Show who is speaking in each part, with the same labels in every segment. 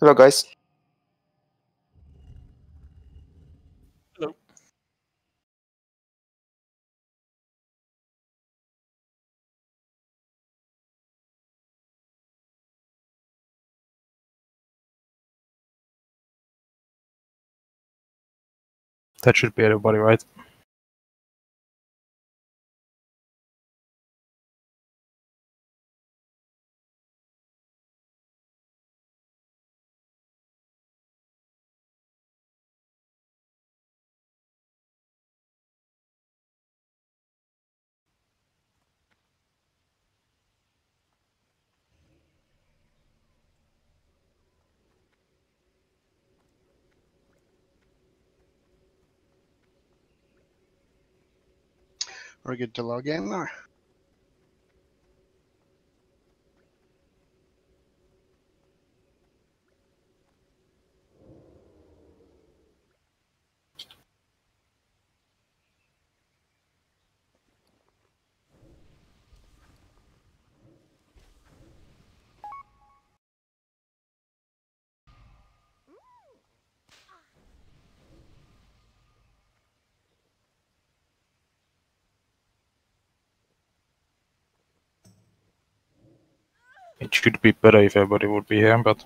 Speaker 1: Hello, guys.
Speaker 2: Hello.
Speaker 3: That should be everybody, right?
Speaker 4: We're good to log in or?
Speaker 3: Should be better if everybody would be here, but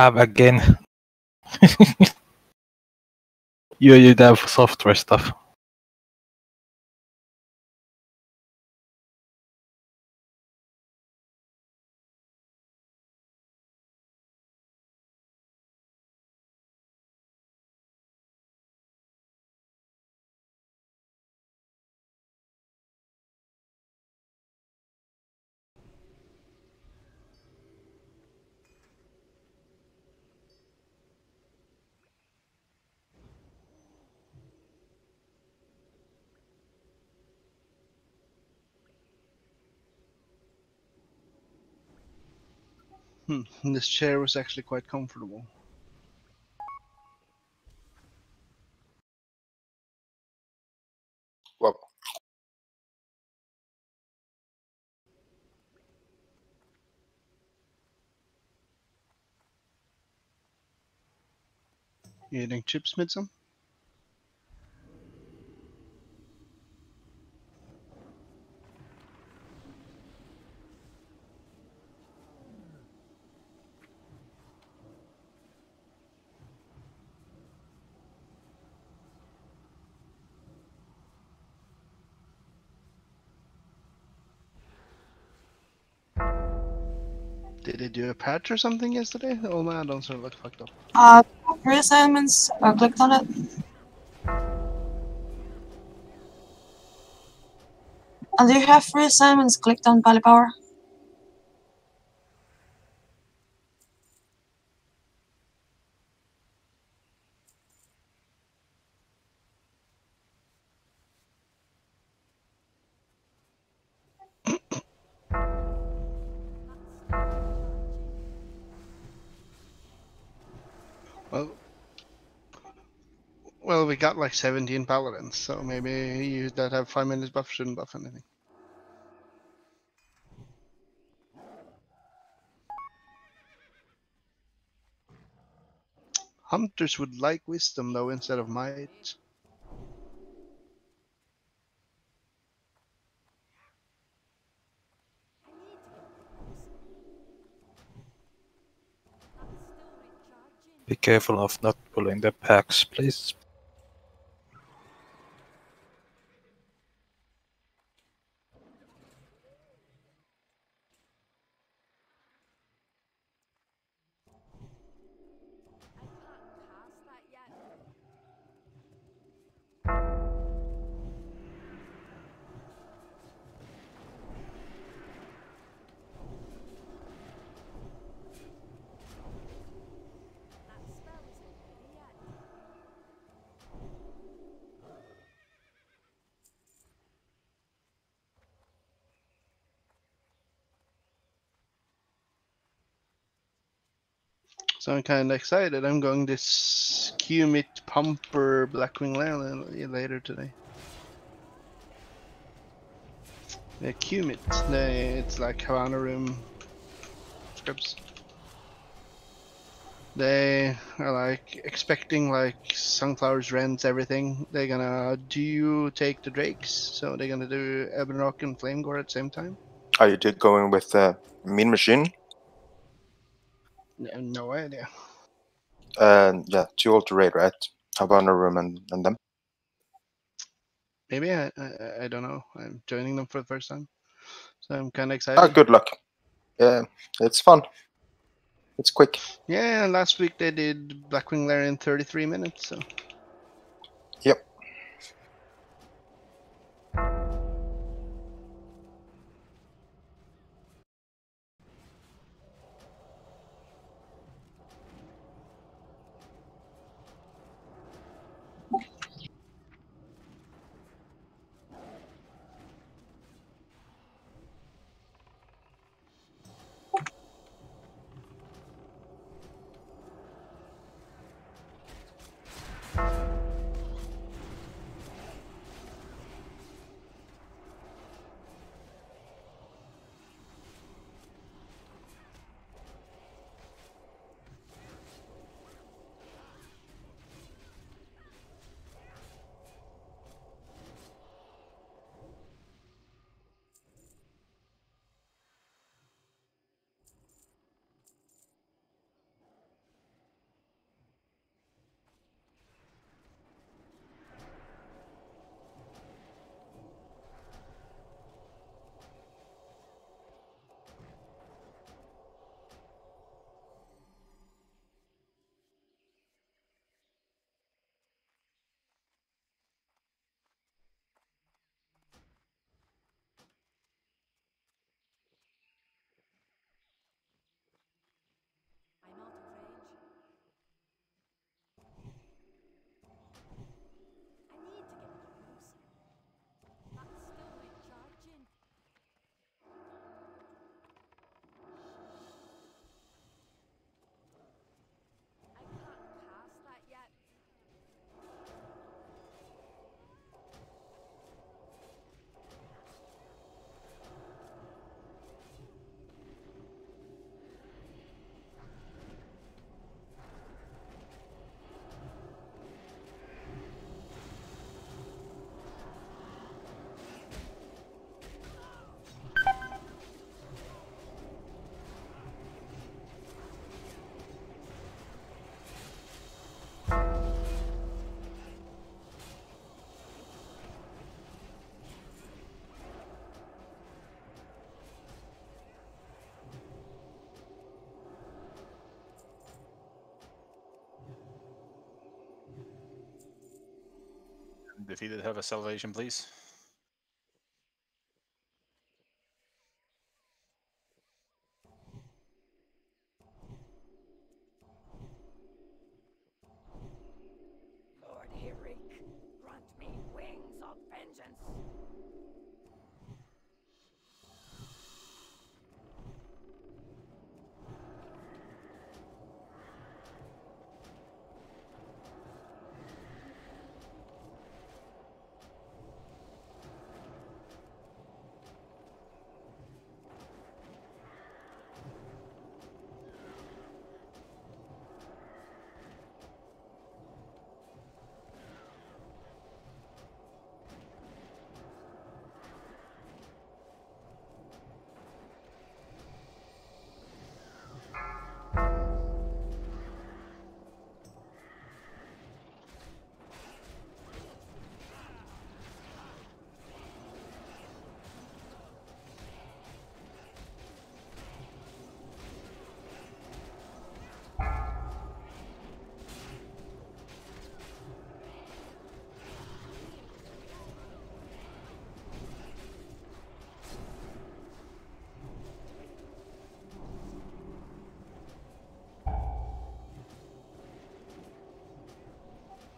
Speaker 3: have again. you you have software stuff.
Speaker 4: Hmm, this chair was actually quite comfortable.
Speaker 1: Well,
Speaker 4: You eating chips, Midsum? Did they do a patch or something yesterday? Oh man, don't sort of look fucked up.
Speaker 5: Uh, three assignments. I clicked on it. And do you have three assignments clicked on Valley
Speaker 4: got like 17 paladins, so maybe you that have five minutes buff shouldn't buff anything. Hunters would like wisdom though instead of might.
Speaker 3: Be careful of not pulling the packs, please.
Speaker 4: Kind of excited. I'm going this Qmit Pumper Blackwing Leyland later today. The Qmit, it's like Havana Room scripts. They are like expecting like sunflowers, rents, everything. They're gonna do you take the drakes, so they're gonna do Ebonroc and Flamegor at the same time.
Speaker 1: Are you did going with the Mean Machine?
Speaker 4: No, no idea.
Speaker 1: And yeah, two to raid, right? How about Havana Room and, and them.
Speaker 4: Maybe I, I I don't know. I'm joining them for the first time, so I'm kind of excited.
Speaker 1: Ah, good luck. Yeah, it's fun. It's quick.
Speaker 4: Yeah, last week they did Blackwing Lair in 33 minutes. So
Speaker 2: Defeated have a salvation, please.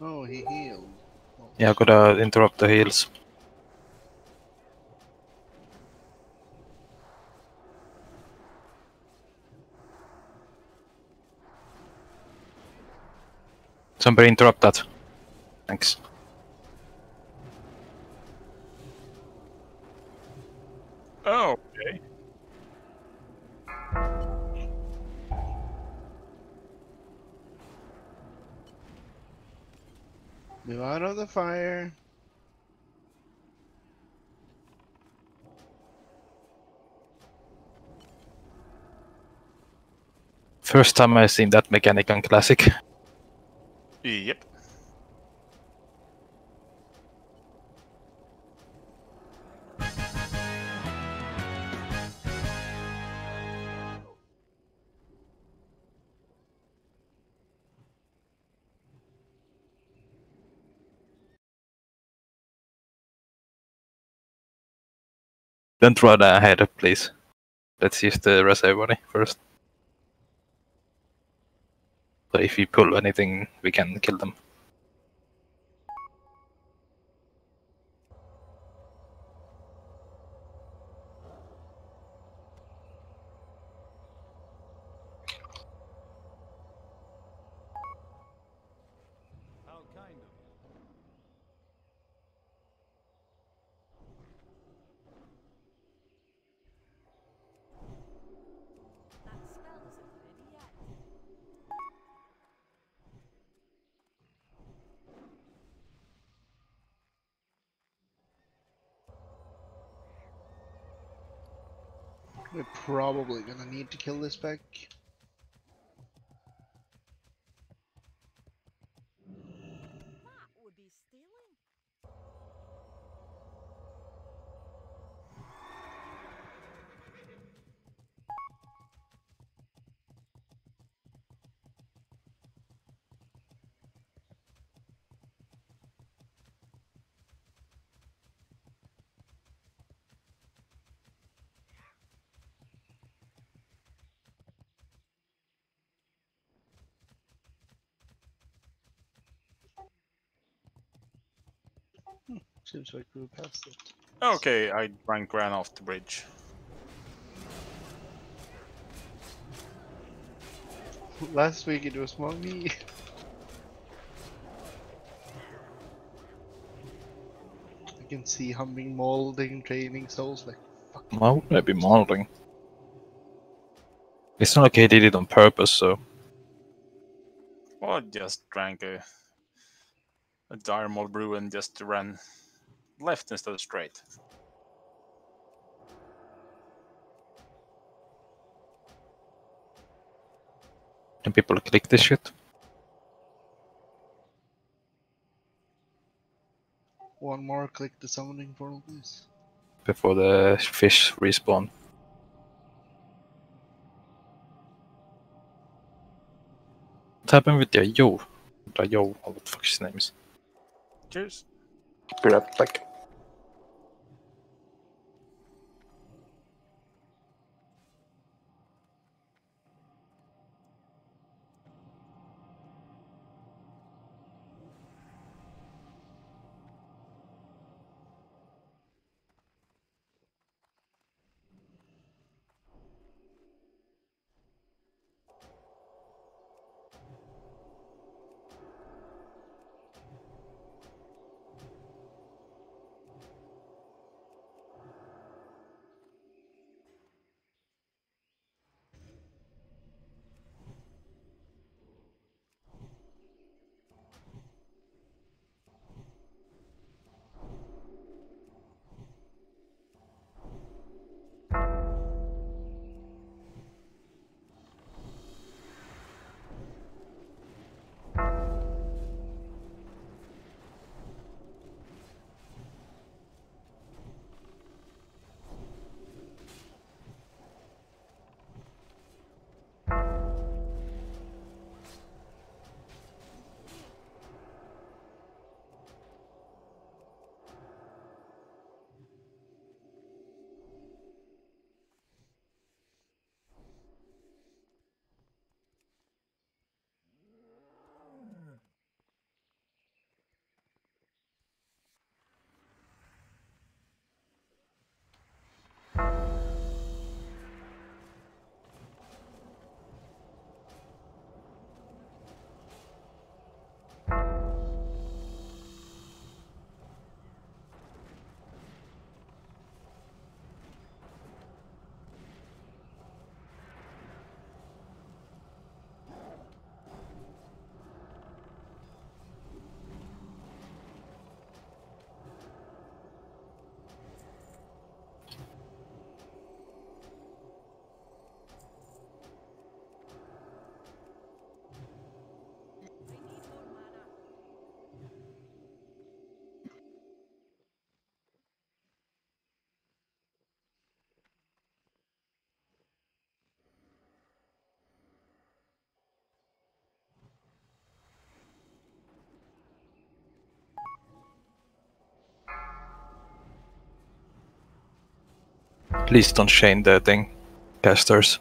Speaker 4: Oh, he healed. Oh.
Speaker 3: Yeah, I gotta interrupt the heals. Somebody interrupt that. Thanks.
Speaker 4: Fire.
Speaker 3: First time I've seen that mechanic on Classic. Don't throw run ahead, please. Let's use the res everybody first. So if we pull anything, we can kill them.
Speaker 6: That spell isn't ready yet.
Speaker 4: We're probably gonna need to kill this back. Seems like we passed it.
Speaker 2: Okay, I rank ran off the bridge.
Speaker 4: Last week it was more me. I can see humming molding training souls like fuck.
Speaker 3: Why would I be molding? It's not like he did it on purpose, so
Speaker 2: Well, I just drank a a dire mold brew and just ran left instead of straight.
Speaker 3: can people click this shit?
Speaker 4: one more click the summoning portal please.
Speaker 3: before the fish respawn. What happened with the Yo? The Yo, or what the fuck his name is?
Speaker 2: Cheers.
Speaker 1: Be right back.
Speaker 6: Please don't chain the thing. Casters.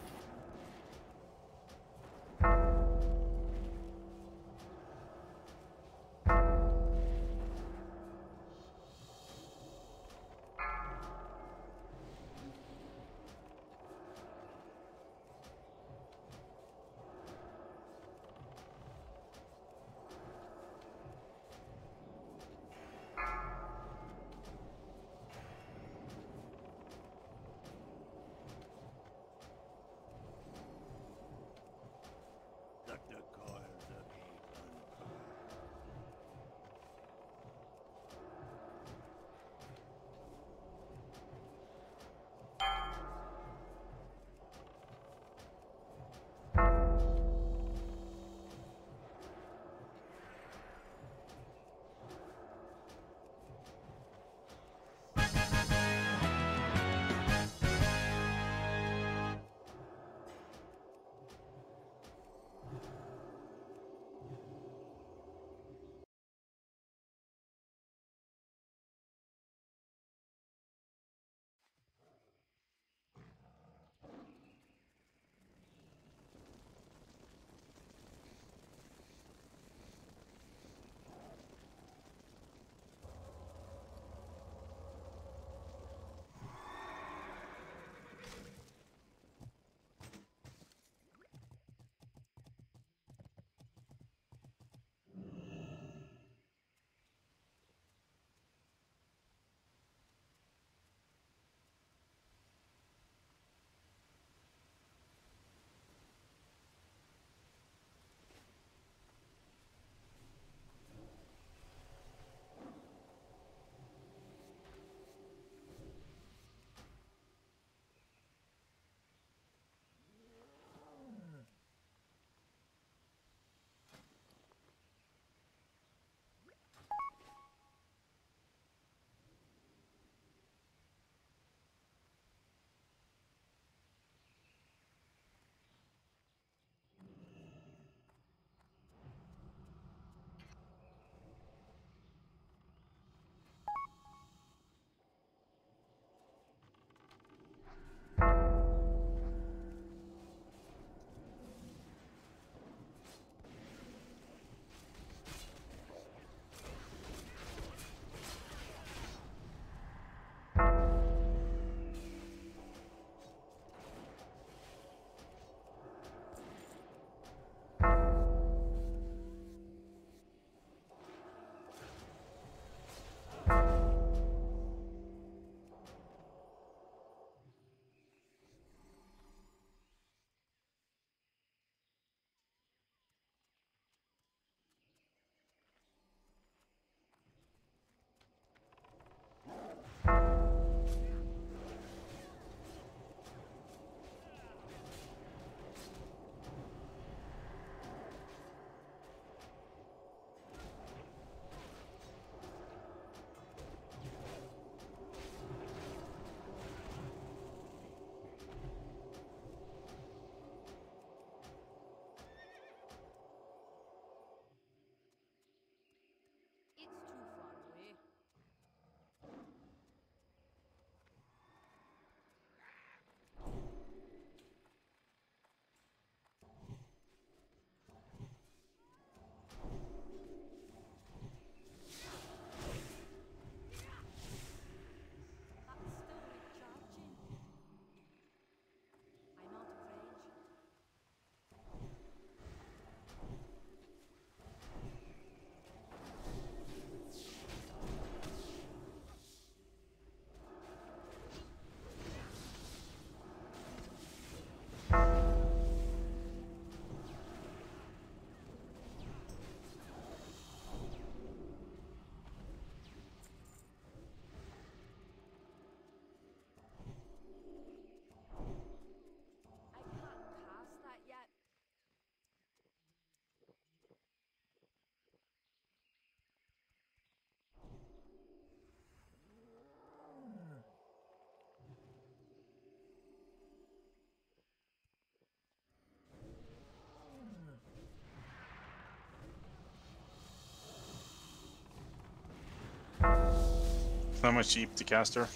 Speaker 2: How much cheap the caster?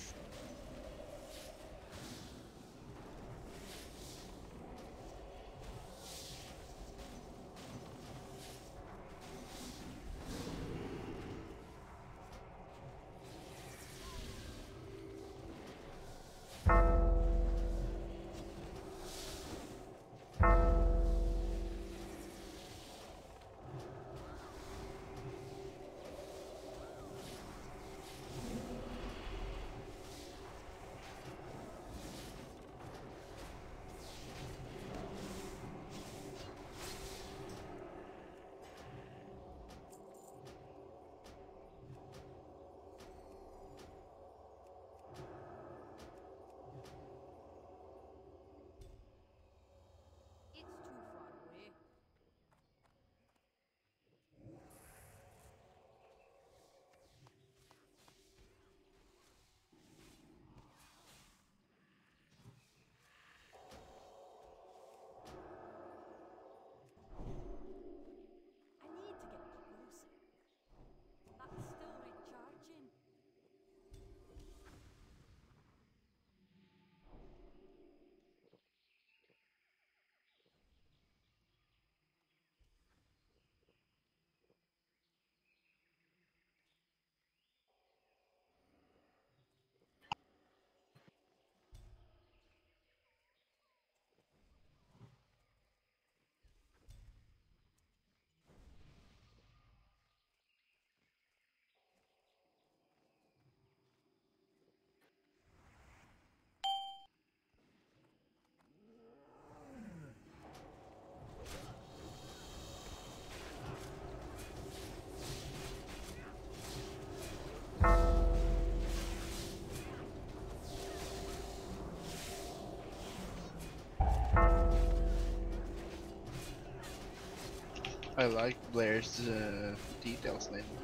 Speaker 4: I like Blair's uh, details lately.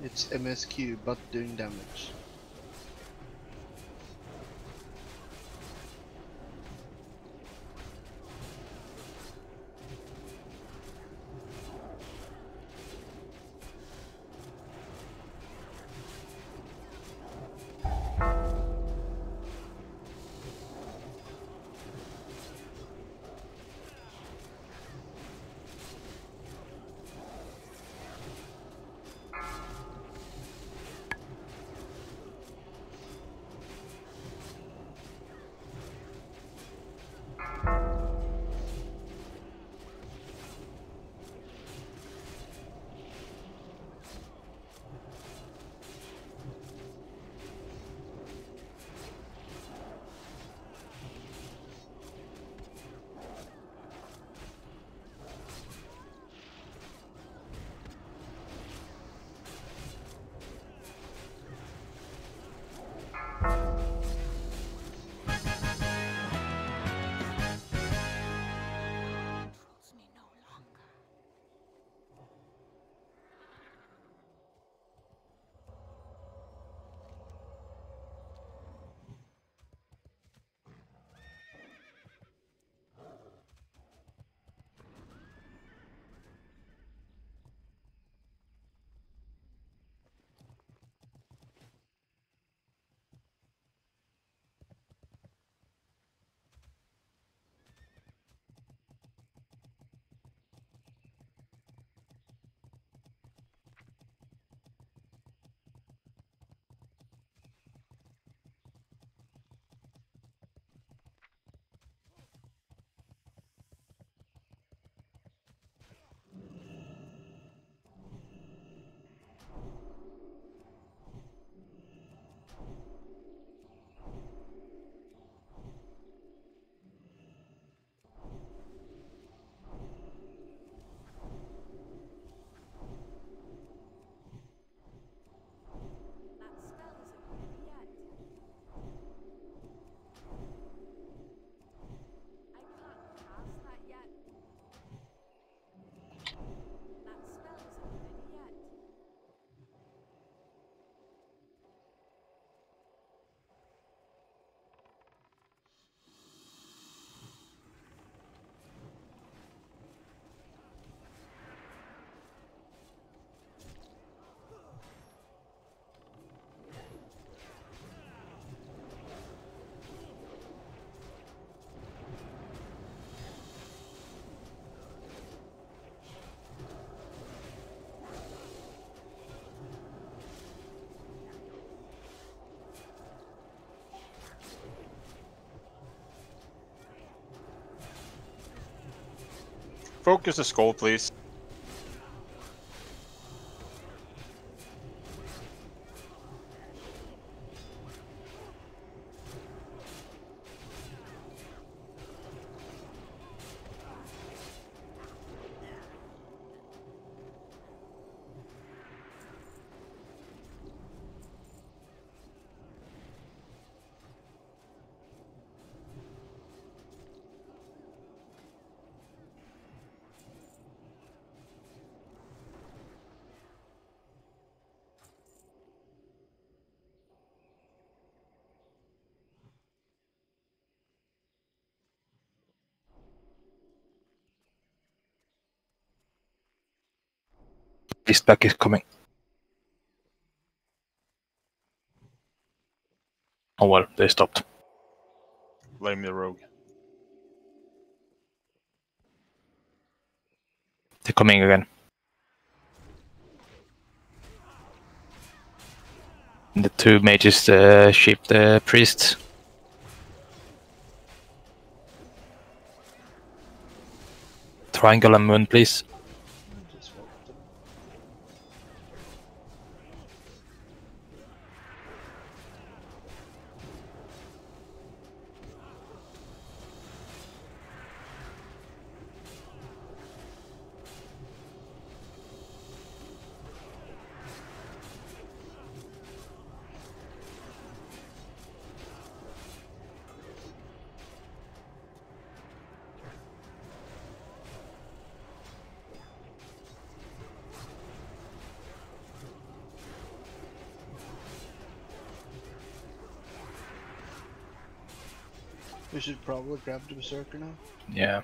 Speaker 4: It's MSQ but doing damage.
Speaker 2: Focus the skull, please.
Speaker 3: Beast back is coming. Oh well, they stopped.
Speaker 2: Blame the rogue.
Speaker 3: They're coming again. The two mages uh, shape the priests. Triangle and moon, please.
Speaker 4: The berserker now.
Speaker 6: Yeah.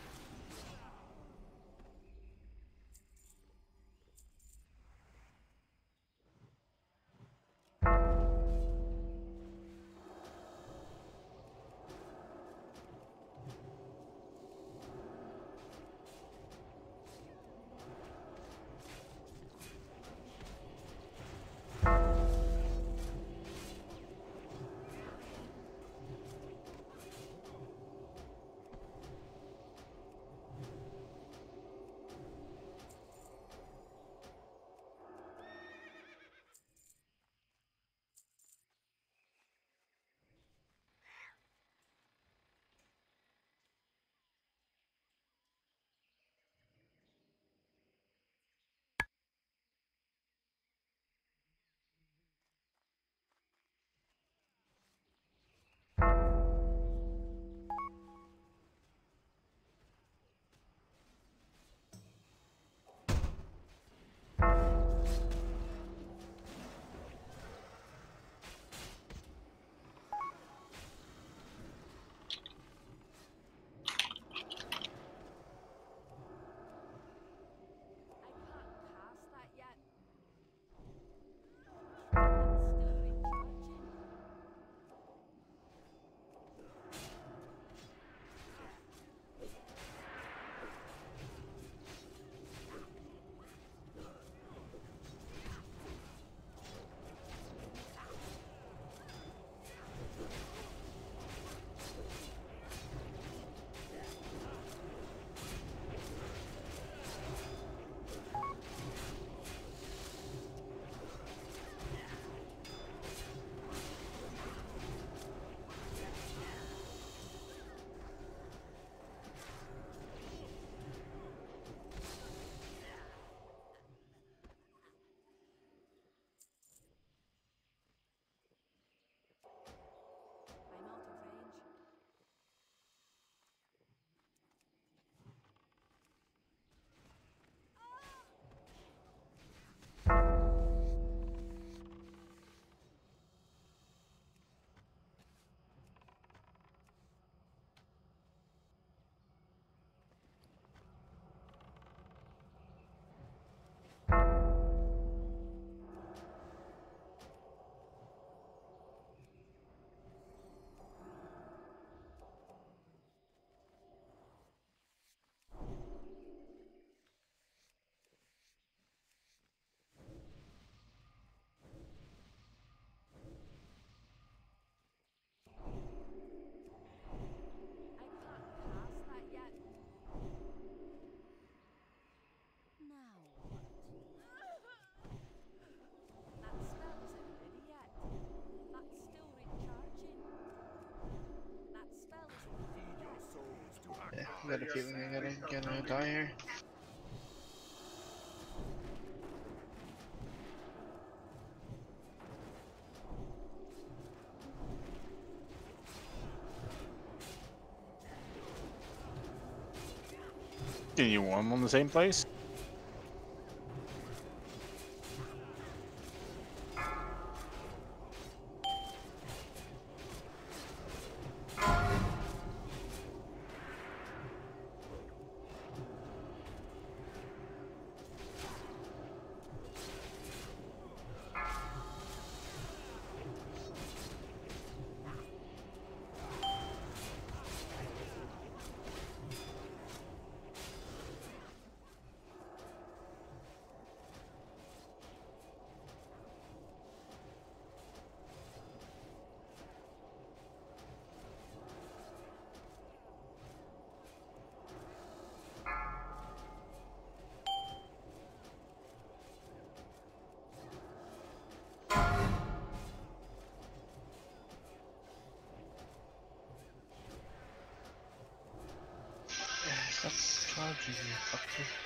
Speaker 7: I
Speaker 4: got a feeling I'm gonna, gonna die here.
Speaker 2: Can you one on the same place?
Speaker 4: Stop charging me, fucker.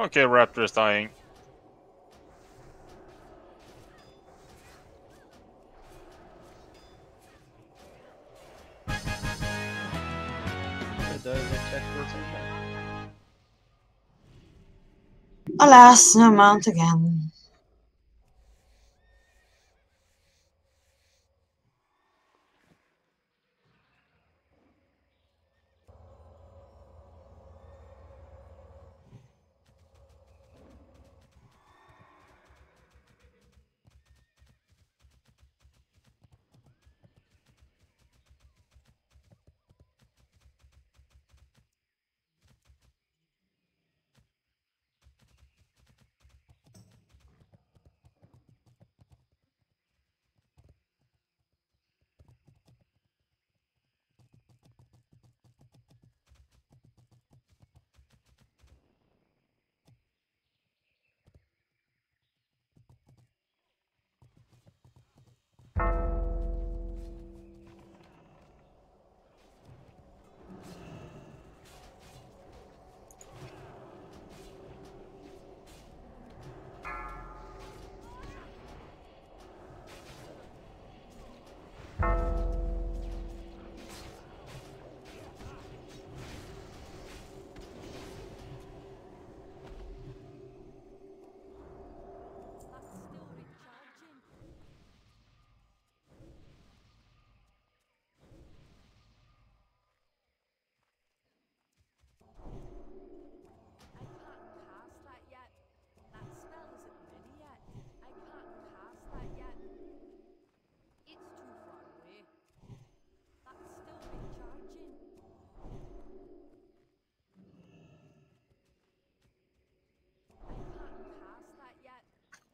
Speaker 2: Okay, Raptor is dying.
Speaker 6: Alas, no mount again.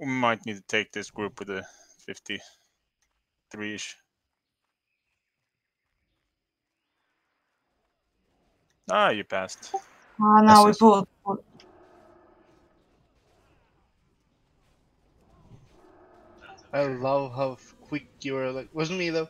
Speaker 2: We might need to take this group with a 53-ish. Ah, you passed.
Speaker 6: Oh, now we
Speaker 5: Yes, yes.
Speaker 6: pulled. pulled-
Speaker 4: I love how quick you were. Like, wasn't me though.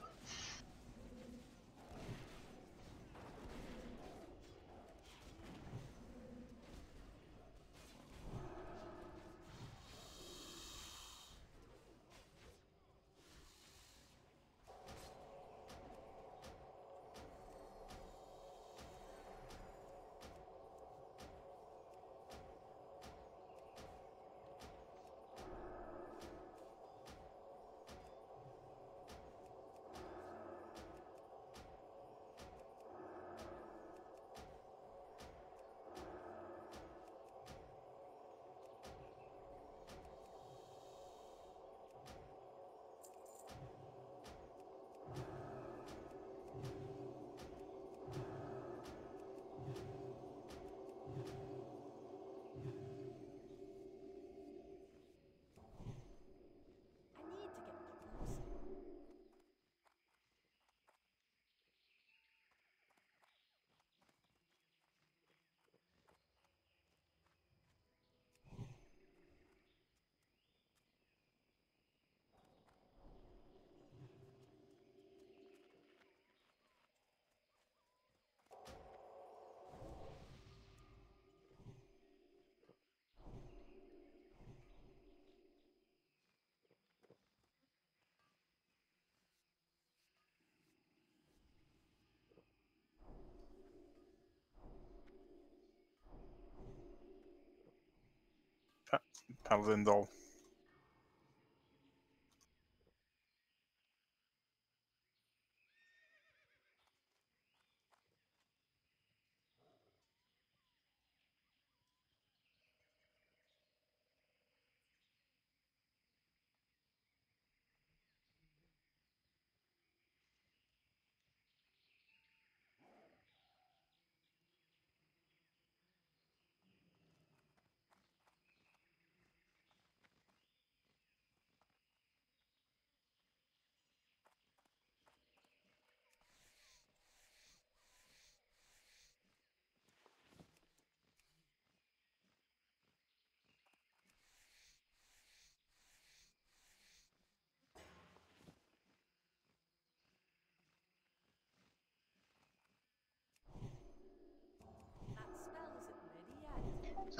Speaker 2: Paladin doll.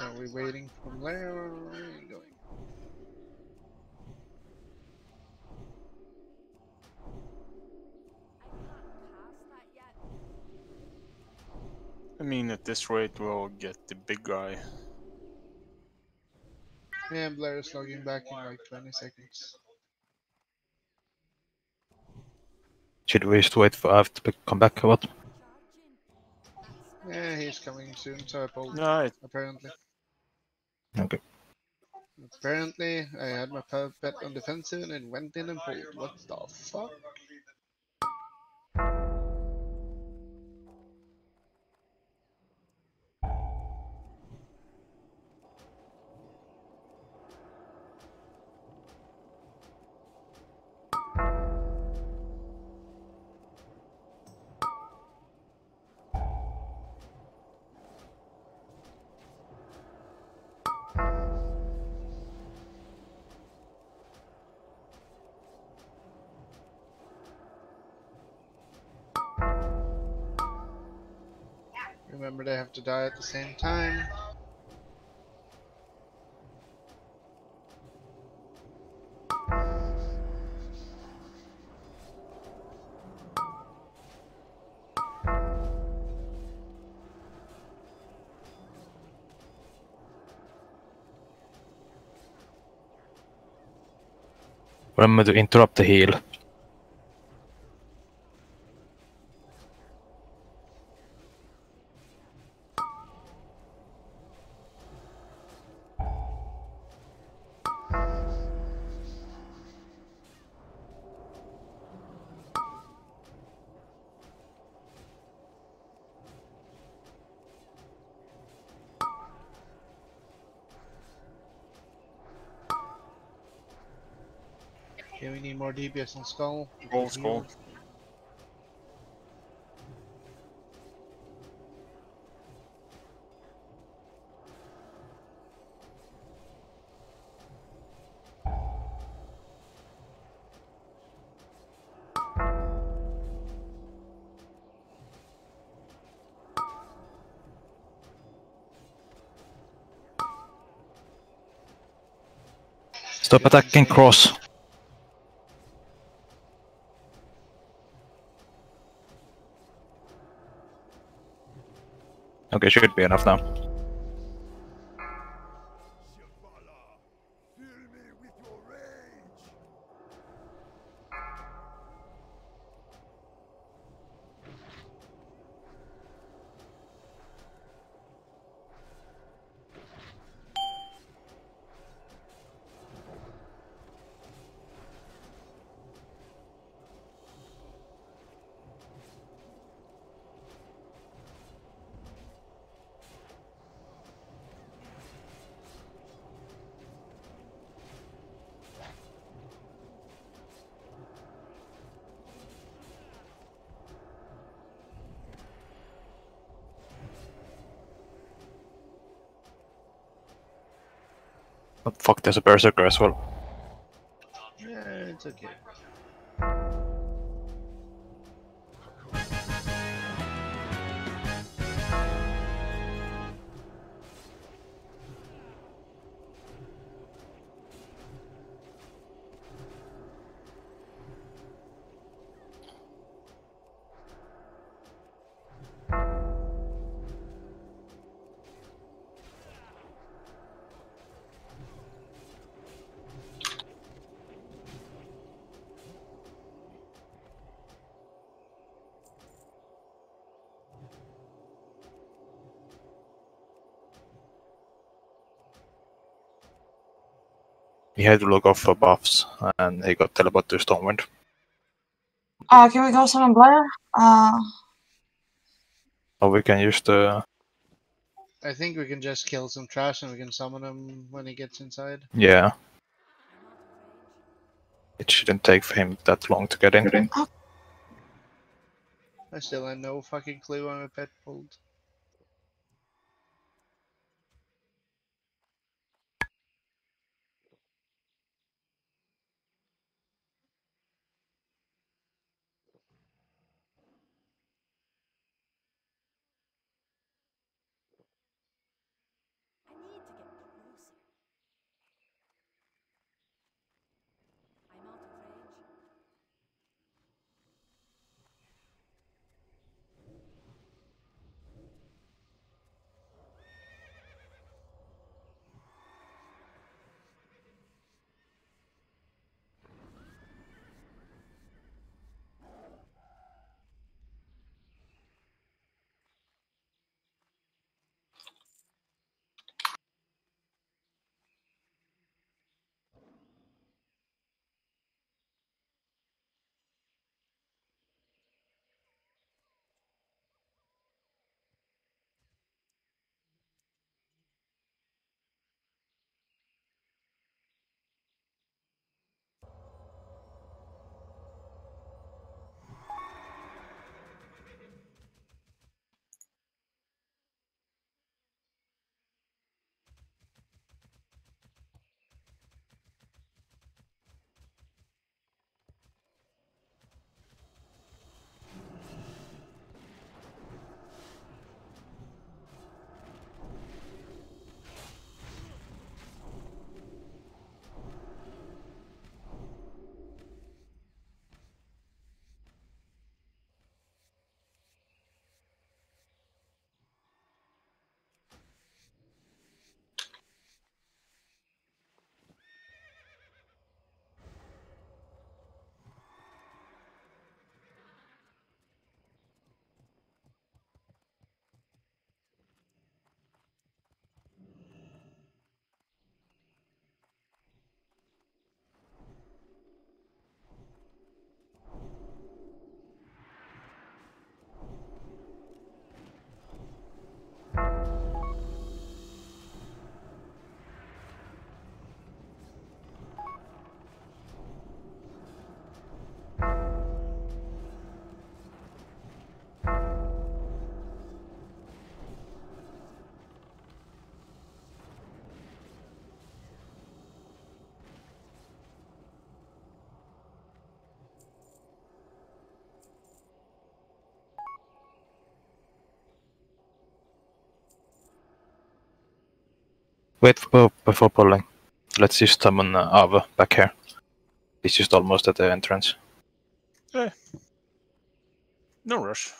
Speaker 4: Are we waiting for there or are we going?
Speaker 6: I can't cast that yet.
Speaker 2: I mean, at this rate, we'll get the big guy.
Speaker 4: Yeah, Blair is logging back in like 20 seconds.
Speaker 3: Should we just wait for Av to be- come back or what?
Speaker 6: Charging. That spell
Speaker 4: Yeah, he's coming soon, so I pulled
Speaker 2: No, it,
Speaker 4: apparently.
Speaker 3: Okay.
Speaker 4: Apparently, I had my puppet on defensive and it went in and pulled. What the fuck? Remember, they have to die at the same time.
Speaker 3: Remember to interrupt the heal.
Speaker 4: Need more DPS on Skull.
Speaker 2: gold skull.
Speaker 3: Stop attacking cross. Okay, should be enough now. But fuck, there's a berserker as well. He had to look off for buffs, and he got teleported to Stormwind.
Speaker 5: Uh, can we go summon Blair? Uh,
Speaker 3: Or we can use the...
Speaker 4: I think we can just kill some trash and we can summon him when he gets inside.
Speaker 3: Yeah, it shouldn't take for him that long to get in.
Speaker 4: I still have no fucking clue why my pet pulled.
Speaker 3: Wait for, before pulling. Let's just summon uh, Ava back here. He's just almost at the entrance.
Speaker 2: No rush.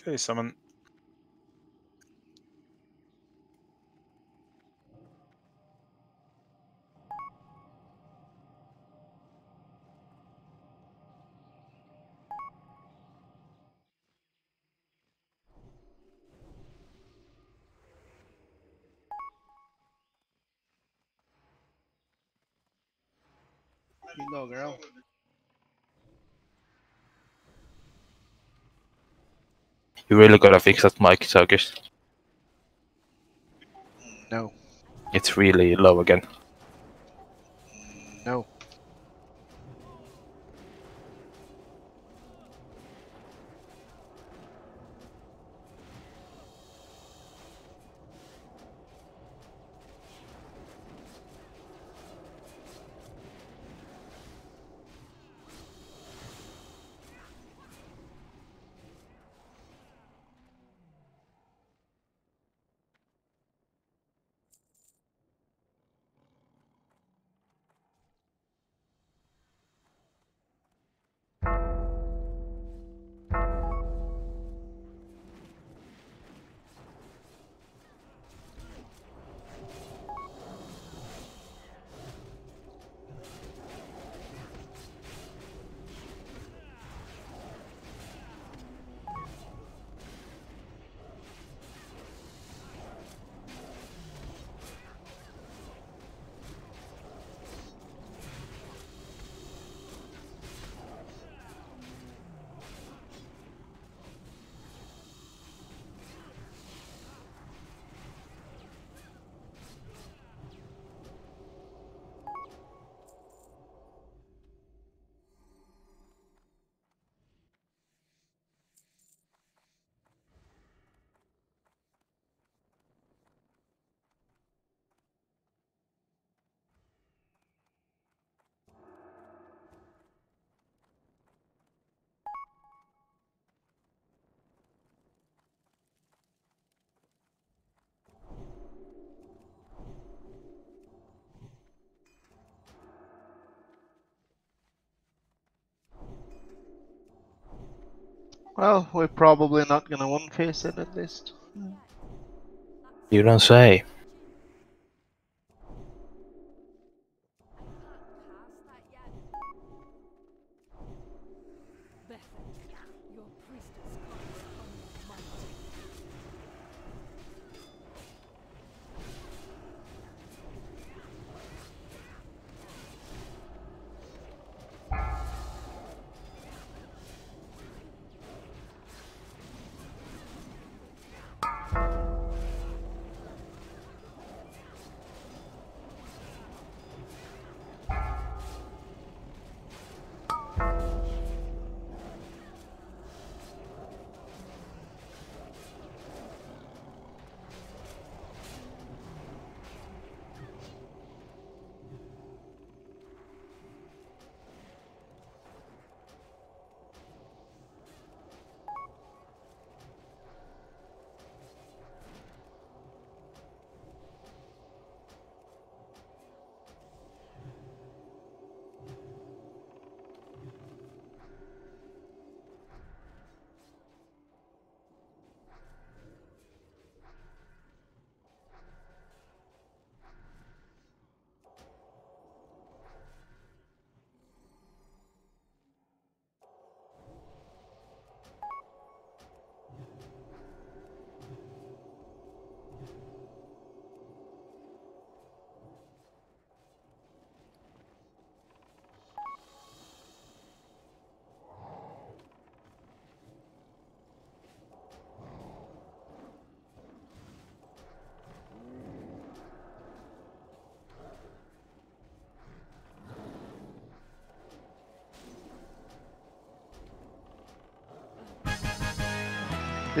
Speaker 2: Okay, summon.
Speaker 4: You go, girl.
Speaker 3: You really gotta fix that mic, Turkish.
Speaker 4: No.
Speaker 3: It's really low again.
Speaker 4: Well, we're probably not gonna one face it at least.
Speaker 3: You don't say.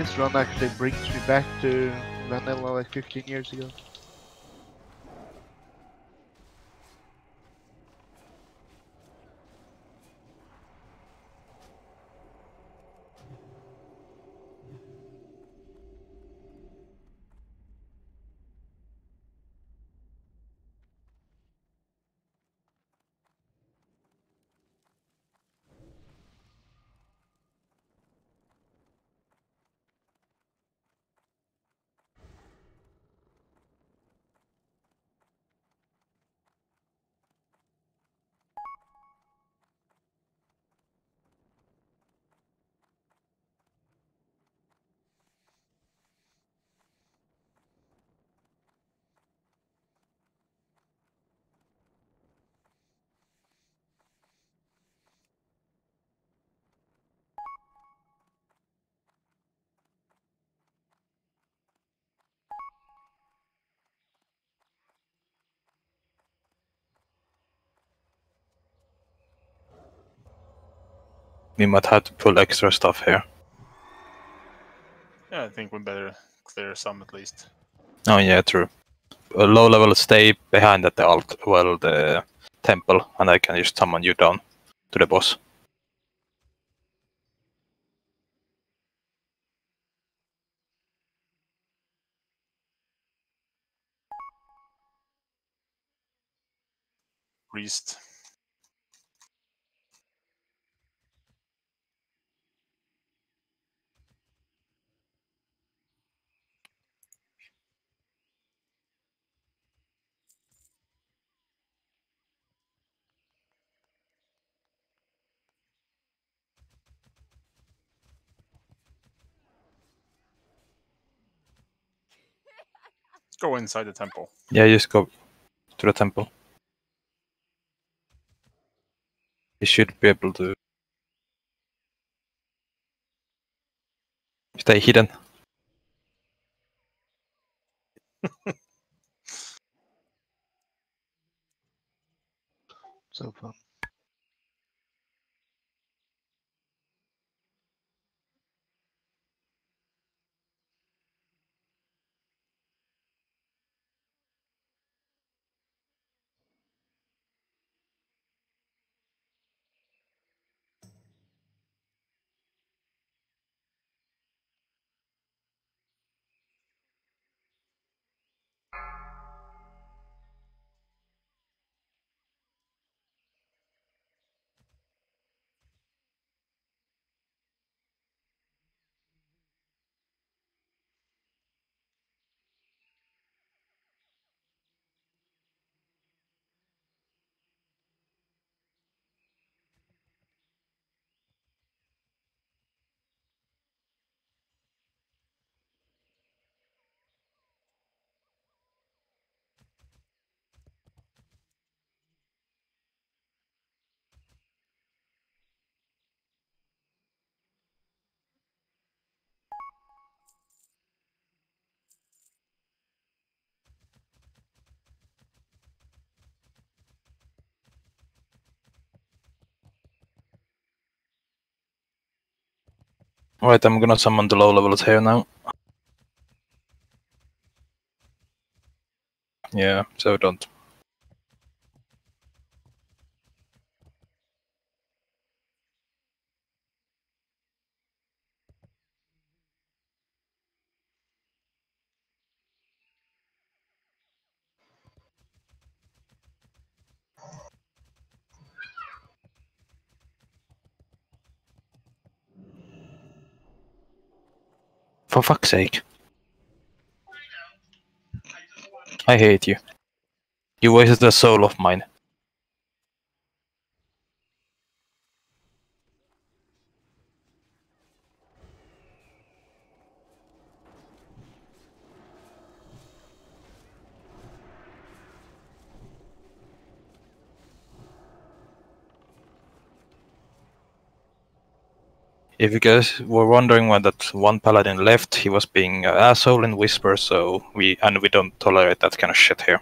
Speaker 4: This run actually brings me back to vanilla like 15 years ago.
Speaker 3: We might have to pull extra stuff here.
Speaker 2: Yeah, I think we better clear some at least.
Speaker 3: Oh yeah, true. A low level stay behind at the alt well the temple and I can just summon you down to the boss.
Speaker 2: Priest. Go inside the temple.
Speaker 3: Yeah, just go to the temple. He should be able to stay hidden.
Speaker 4: So fun.
Speaker 3: Alright, I'm gonna summon the low levels here now. Yeah, so don't. For fuck's sake. I hate you. You wasted a soul of mine. If you guys were wondering why that one paladin left, he was being an asshole in Whisper, so we and we don't tolerate that kind of shit here.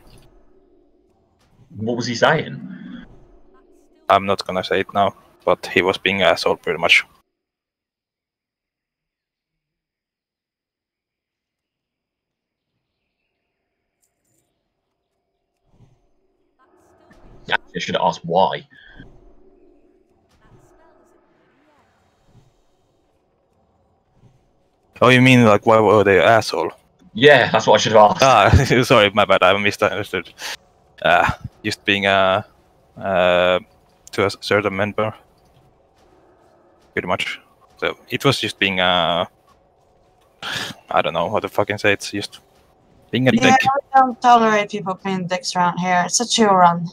Speaker 8: What was he saying?
Speaker 3: I'm not gonna say it now, but he was being an asshole pretty much.
Speaker 8: I should ask why.
Speaker 3: Oh, you mean like why were they asshole?
Speaker 8: Yeah, that's what I should have asked.
Speaker 3: Ah, sorry, my bad. I misunderstood. Uh, just being a uh, to a certain member, pretty much. So it was just being a. I don't know how to fucking say. It's just being a
Speaker 5: Yeah,
Speaker 3: dick.
Speaker 5: we don't tolerate people being dicks around here. It's a chill run.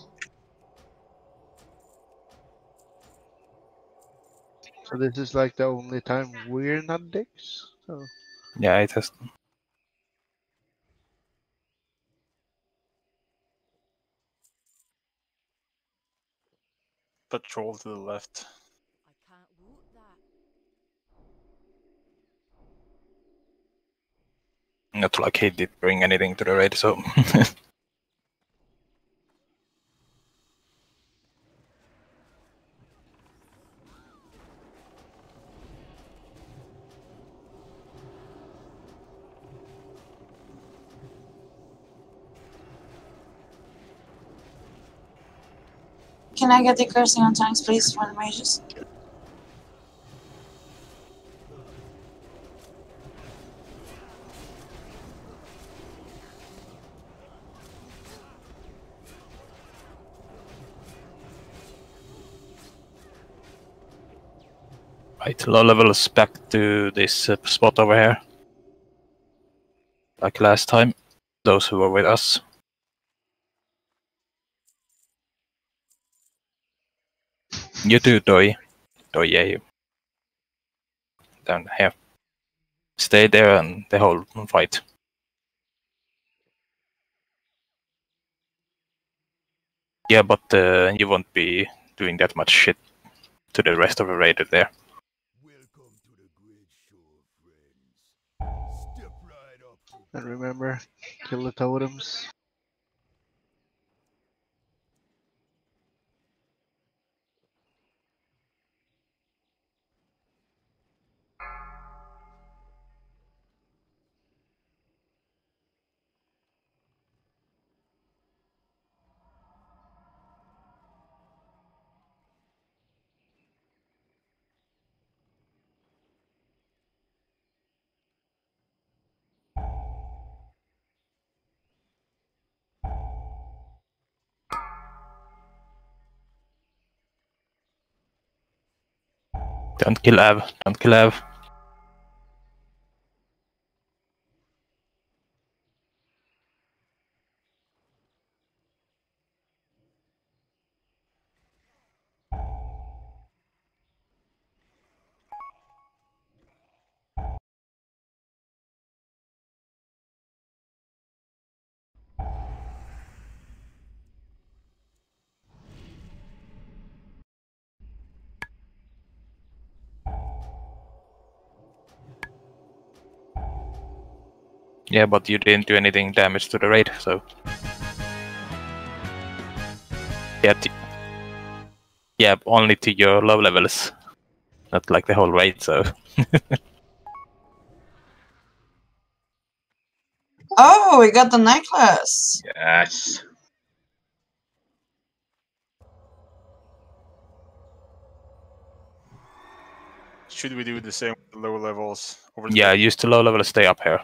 Speaker 4: So this is like the only time we're not dicks. So
Speaker 3: Yeah, it has.
Speaker 2: Patrol to the left.
Speaker 6: I can't vote that.
Speaker 3: Not like he did bring anything to the raid, so.
Speaker 5: Can I get the cursing on tanks, please, for the mages?
Speaker 3: Right, low levels back to this uh, spot over here. Like last time, those who were with us. You too, Doi. Doi, yeah, you. Down here. Stay there and the whole fight. Yeah, but uh, you won't be doing that much shit to the rest of the raider there.
Speaker 7: Welcome to the great show, friends. Step right up.
Speaker 4: and remember, kill the totems.
Speaker 3: Don't kill Av. Don't kill Av. Yeah, but you didn't do anything damage to the raid, so. Yeah, t- yeah, only to your low levels, not like the whole raid. So
Speaker 5: Oh, we got the necklace.
Speaker 8: Yes.
Speaker 2: Should we do the same with the lower levels over the
Speaker 3: yeah, use the low level stay up here.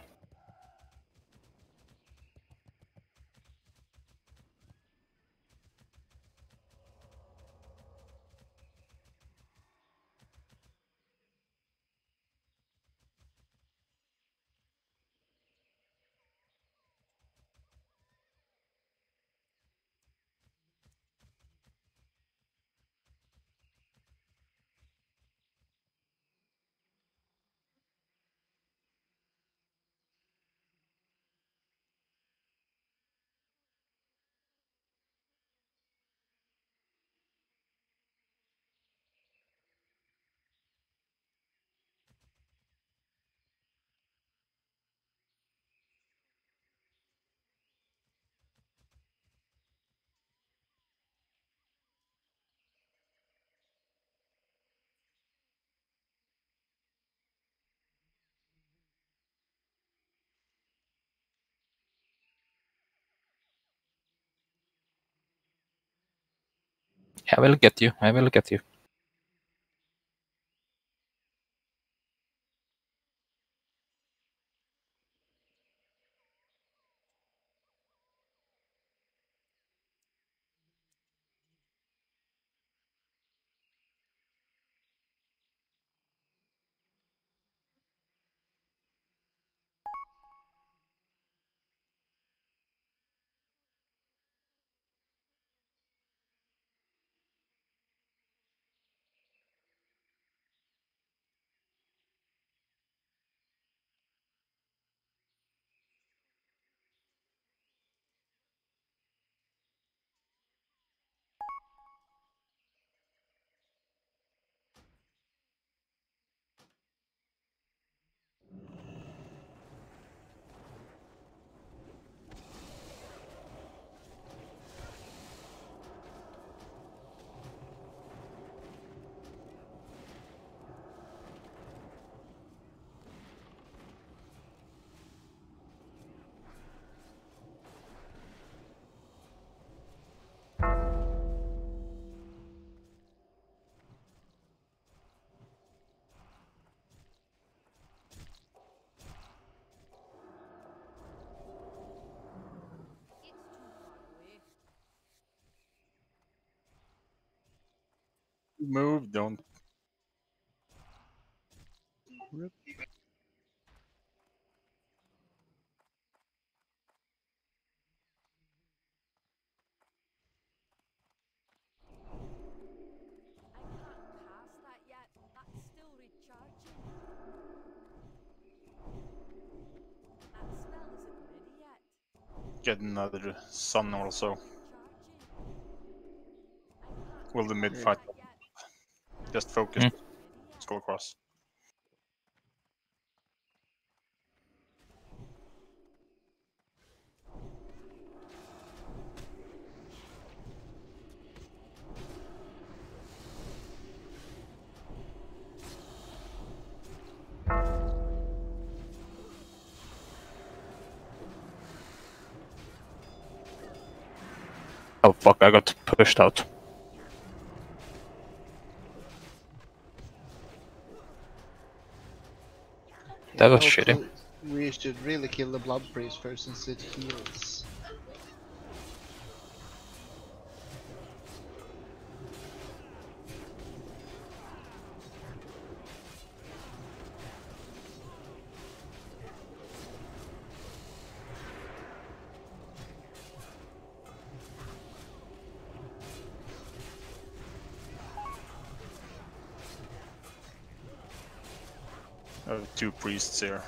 Speaker 3: I will get you. I will get you.
Speaker 6: Isn't ready yet.
Speaker 2: Get another son also. Will the mid fight. Just focus?
Speaker 3: Hmm.
Speaker 2: Let's go across.
Speaker 3: Oh fuck! I got pushed out. That was shitty.
Speaker 4: We should really kill the blood priest first since it heals.
Speaker 2: Uh, two priests here.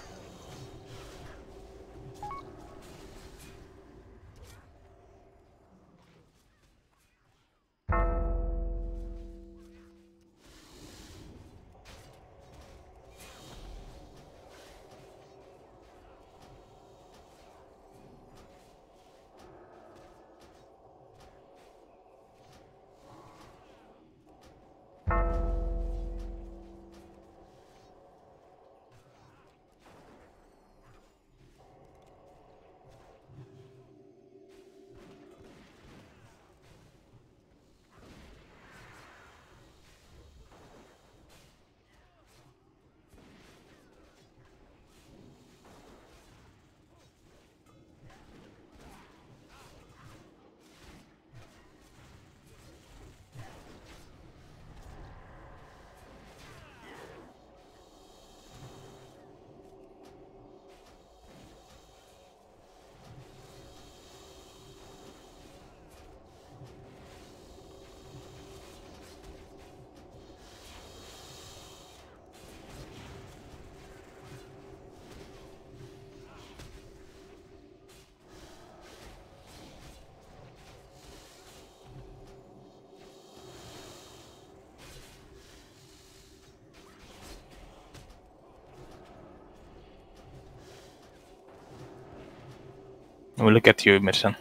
Speaker 3: We'll look at you, Mirsan.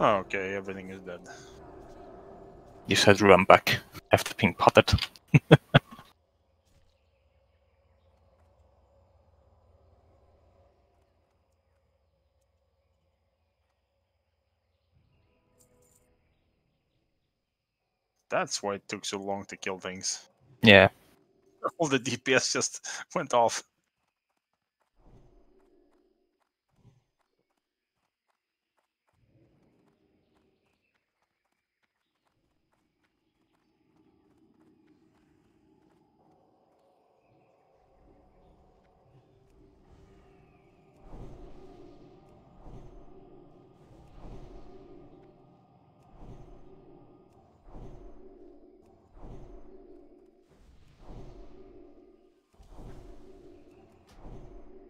Speaker 2: Oh, okay, everything is dead.
Speaker 3: You said run back after being potted.
Speaker 2: That's why it took so long to kill things.
Speaker 3: Yeah.
Speaker 2: All the DPS just went off.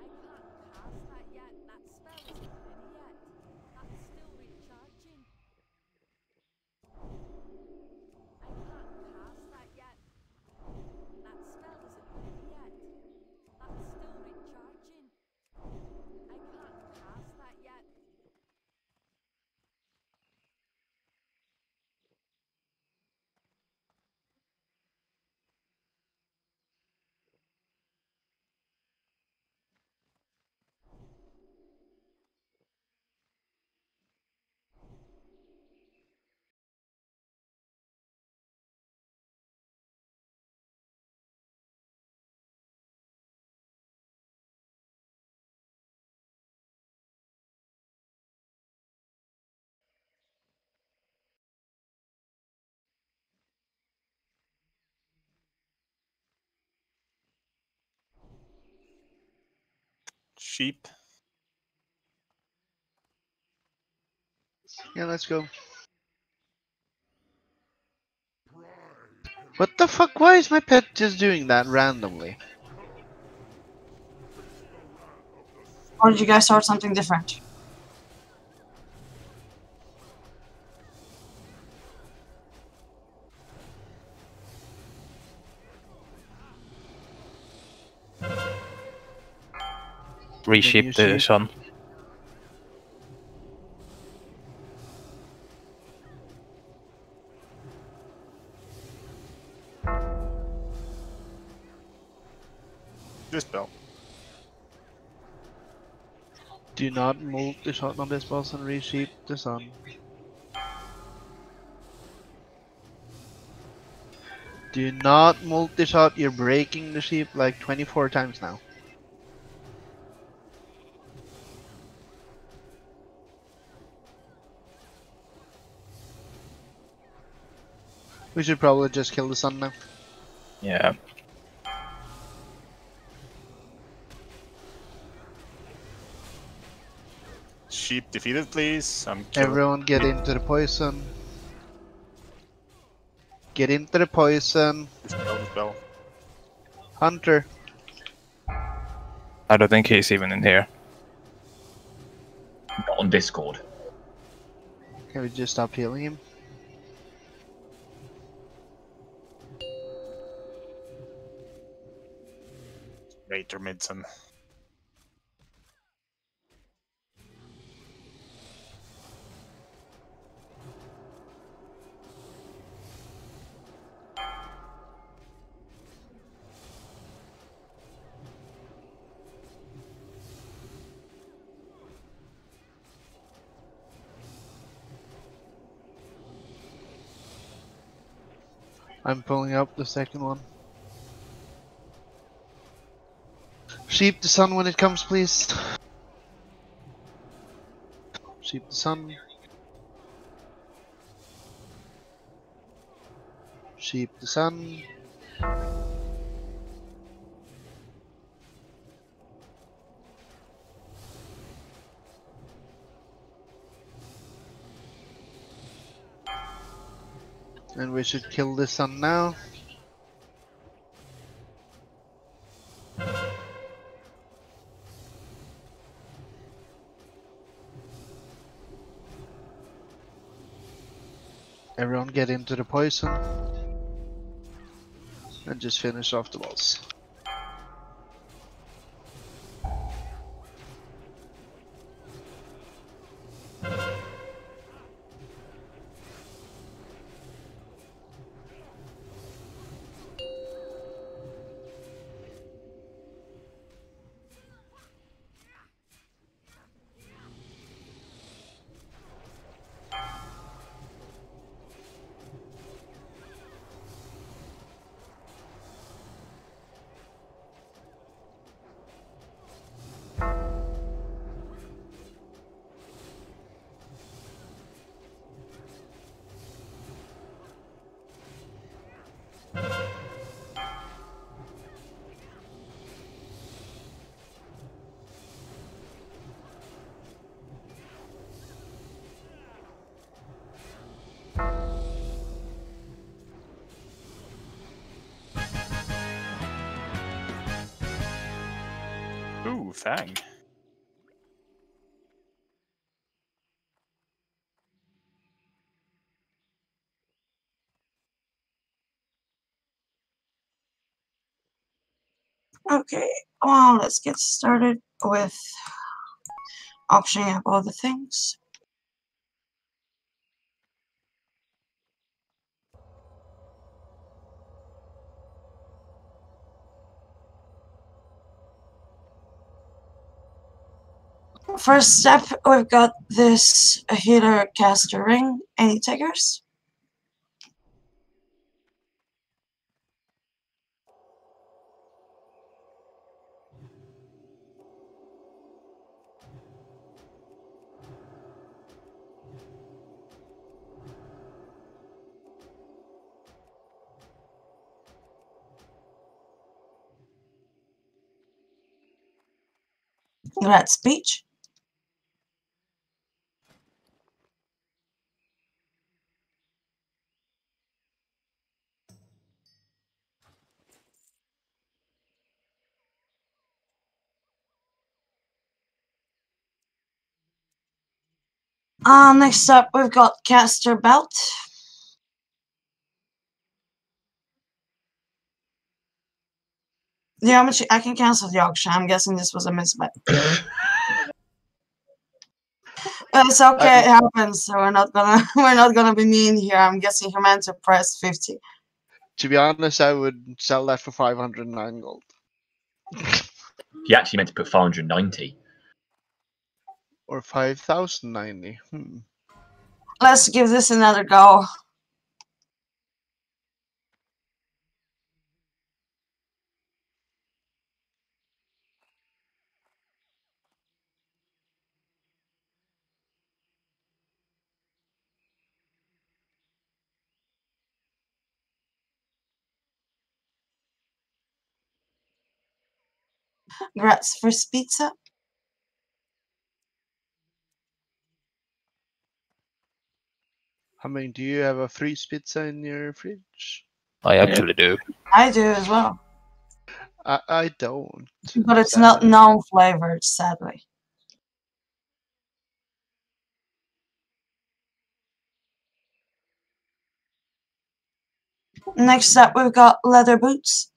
Speaker 6: I can't cast that yet. That spell isn't ready yet. That's still recharging. I can't cast that yet. That spell isn't ready yet. That's still recharging. I can't cast that yet.
Speaker 2: Sheep.
Speaker 4: Yeah, let's go. What the fuck? Why is my pet just doing that randomly?
Speaker 5: Or did you guys start something different?
Speaker 3: Reshape the
Speaker 4: sheep.
Speaker 3: son.
Speaker 2: Dispel.
Speaker 4: Do not move the shot on this boss and reshape the son. Do not multi-shot, you're breaking the sheep like 24 times now. We should probably just kill the son now.
Speaker 3: Yeah.
Speaker 2: Sheep defeated, please. I'm killing.
Speaker 4: Everyone get into the poison. Get into the poison.
Speaker 2: Dispel, dispel.
Speaker 4: Hunter.
Speaker 3: I don't think he's even in here.
Speaker 8: Not on Discord.
Speaker 4: Can we just stop healing him?
Speaker 2: Raider Midson.
Speaker 4: I'm pulling up the second one. Sheep the son when it comes, please. Sheep the son. Sheep the son. And we should kill the son now. Get into the poison. And just finish off the boss.
Speaker 5: Well, let's get started with optioning up all the things. First step, we've got this healer caster ring. Any takers? That speech. Uh, next up, we've got caster belt. Yeah, I'm actually- I can cancel the auction. I'm guessing this was a misbet. But it's okay. It happens. So we're not gonna we're not gonna be mean here. I'm guessing he meant to press fifty.
Speaker 4: To be honest, I would sell that for 509 gold.
Speaker 8: He actually meant to put 490.
Speaker 4: Or 5090. Hmm.
Speaker 5: Let's give this another go. Grats first pizza.
Speaker 4: I mean, do you have a free pizza in your fridge?
Speaker 3: I actually do.
Speaker 5: I do as well,
Speaker 4: I, I don't.
Speaker 5: but it's not
Speaker 4: sadly.
Speaker 5: non-flavored, sadly. Next up, we've got leather boots.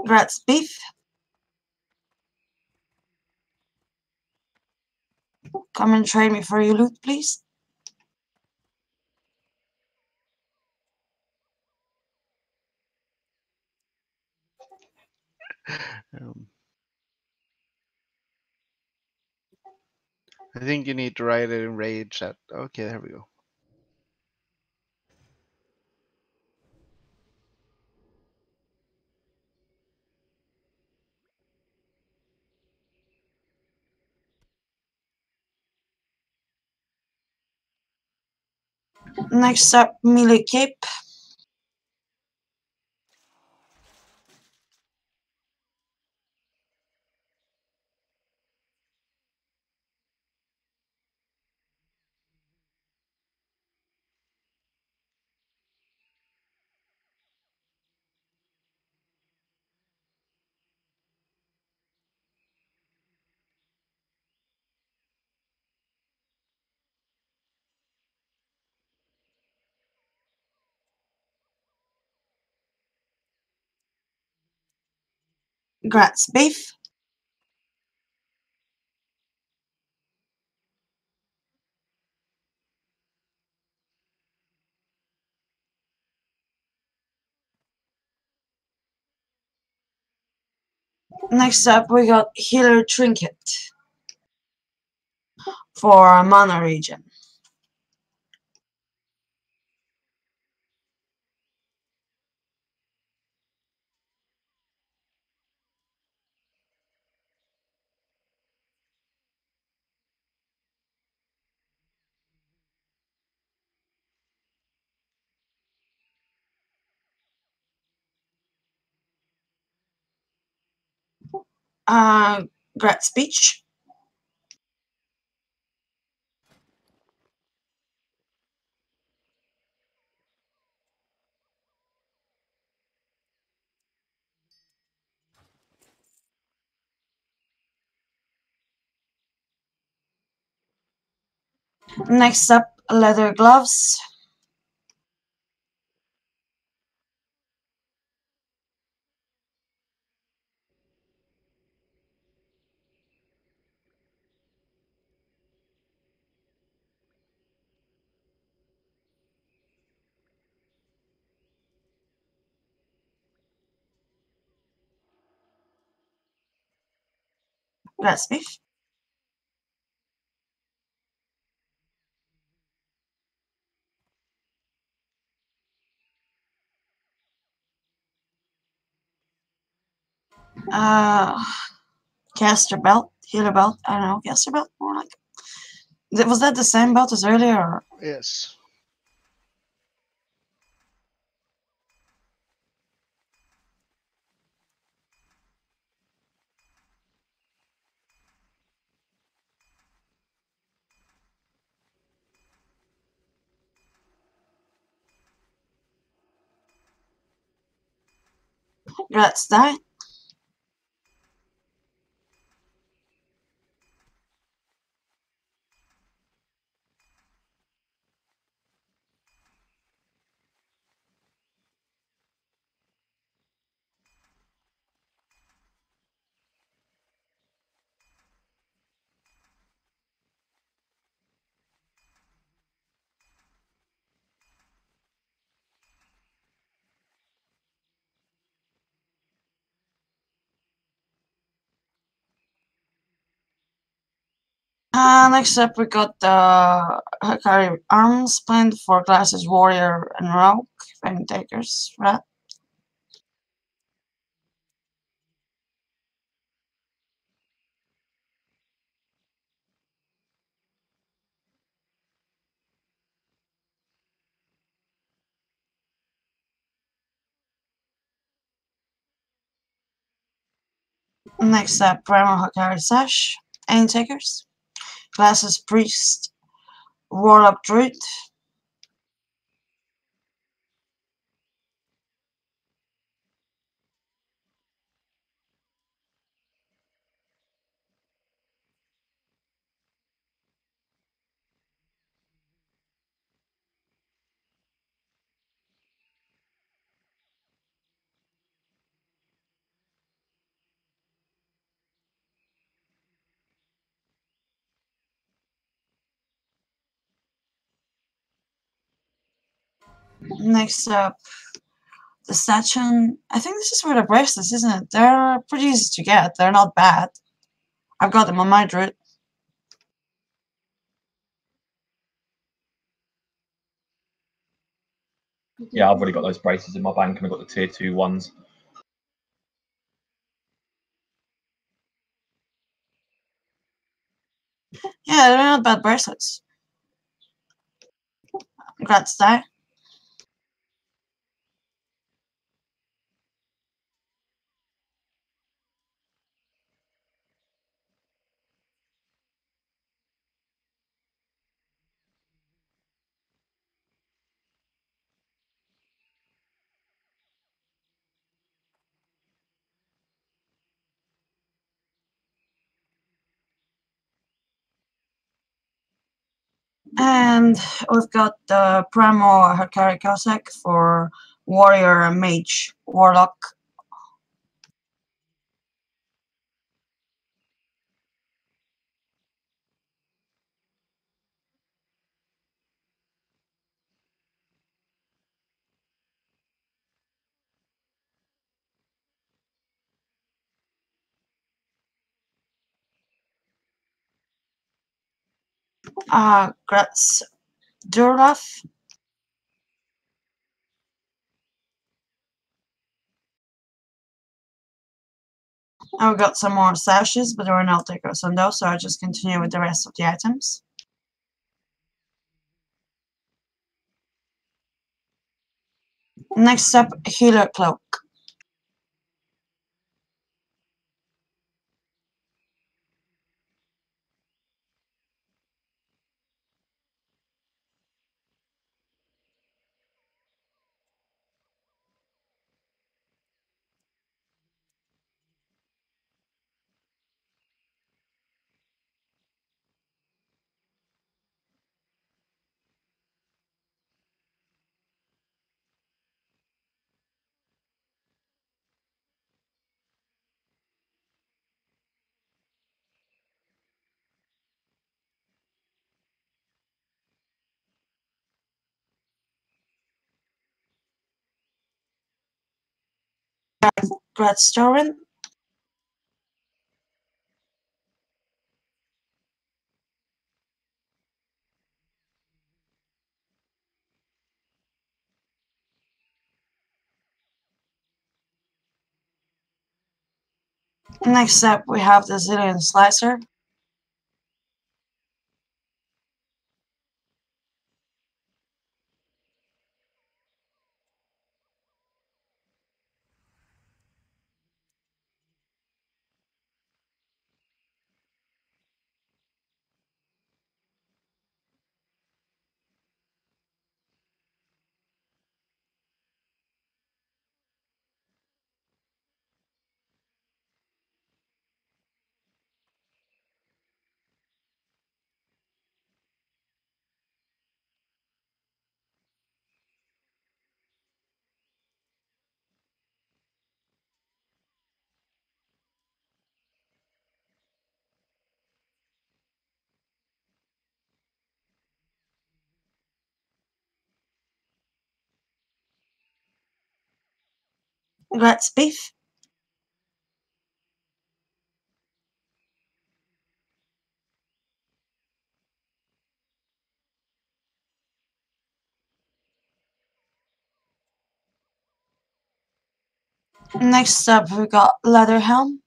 Speaker 5: Grats beef. Come and trade me for your loot, please.
Speaker 4: Um, I think you need to write it in rage. At okay, there we go.
Speaker 5: Next up, melee cape. Grats beef. Next up, we got healer trinket for mana regen. Uh, great speech. Next up, leather gloves. Great speech. Uh, caster belt, healer belt. I don't know, caster belt, more like. Was that the same belt as earlier?
Speaker 4: Yes.
Speaker 5: Let's die. Uh, next up, we got the Hakari arms planned for classes warrior and rogue, fame takers, right? Next up, Primal Hakkari Sash, aim takers, classes priest, warlock druid, Next up, the Sachin. I think this is where the bracelets, isn't it? They're pretty easy to get. They're not bad. I've got them on my druid.
Speaker 8: Yeah, I've already got those braces in my bank and I've got the tier two ones.
Speaker 5: Yeah, they're not bad bracelets. Congrats, die. And we've got uh, the Primal Hakkari Kossack for warrior, mage, warlock. Uh, Gratz Durlaf. I've got some more sashes, but there were no takers on those, so I'll just continue with the rest of the items. Next up, healer cloak. Darwin. Next up, we have the Zulian Slicer. Congrats, Beef. Next up, we got Leatherhelm.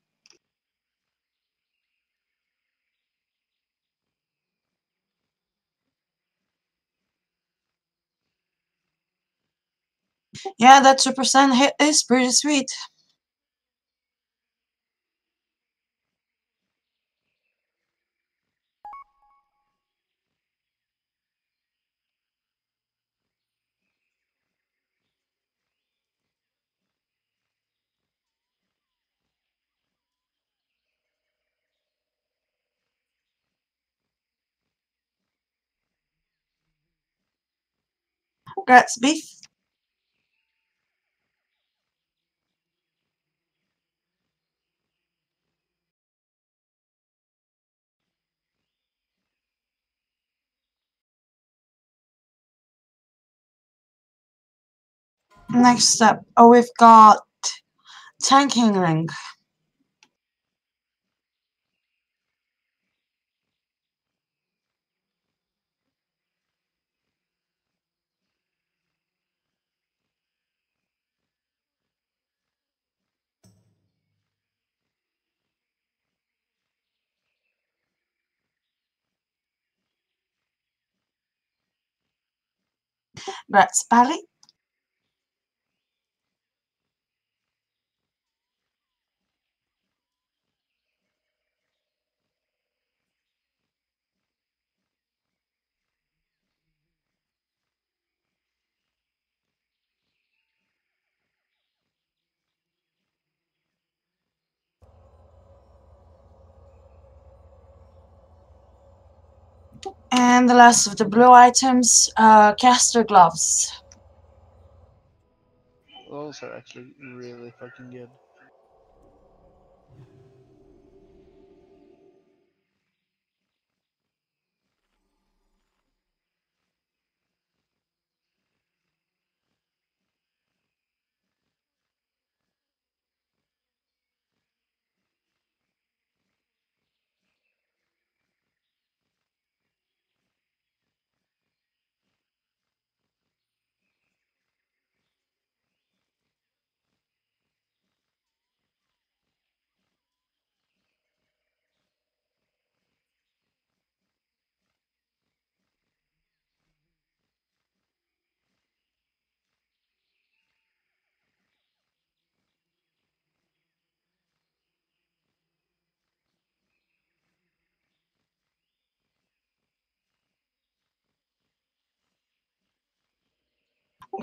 Speaker 5: Yeah, that 2% hit is pretty sweet. Congrats, Beef. Next up, oh, we've got Tanking Ring. Congrats, Pally. And the last of the blue items, uh, caster gloves.
Speaker 4: Those are actually really fucking good.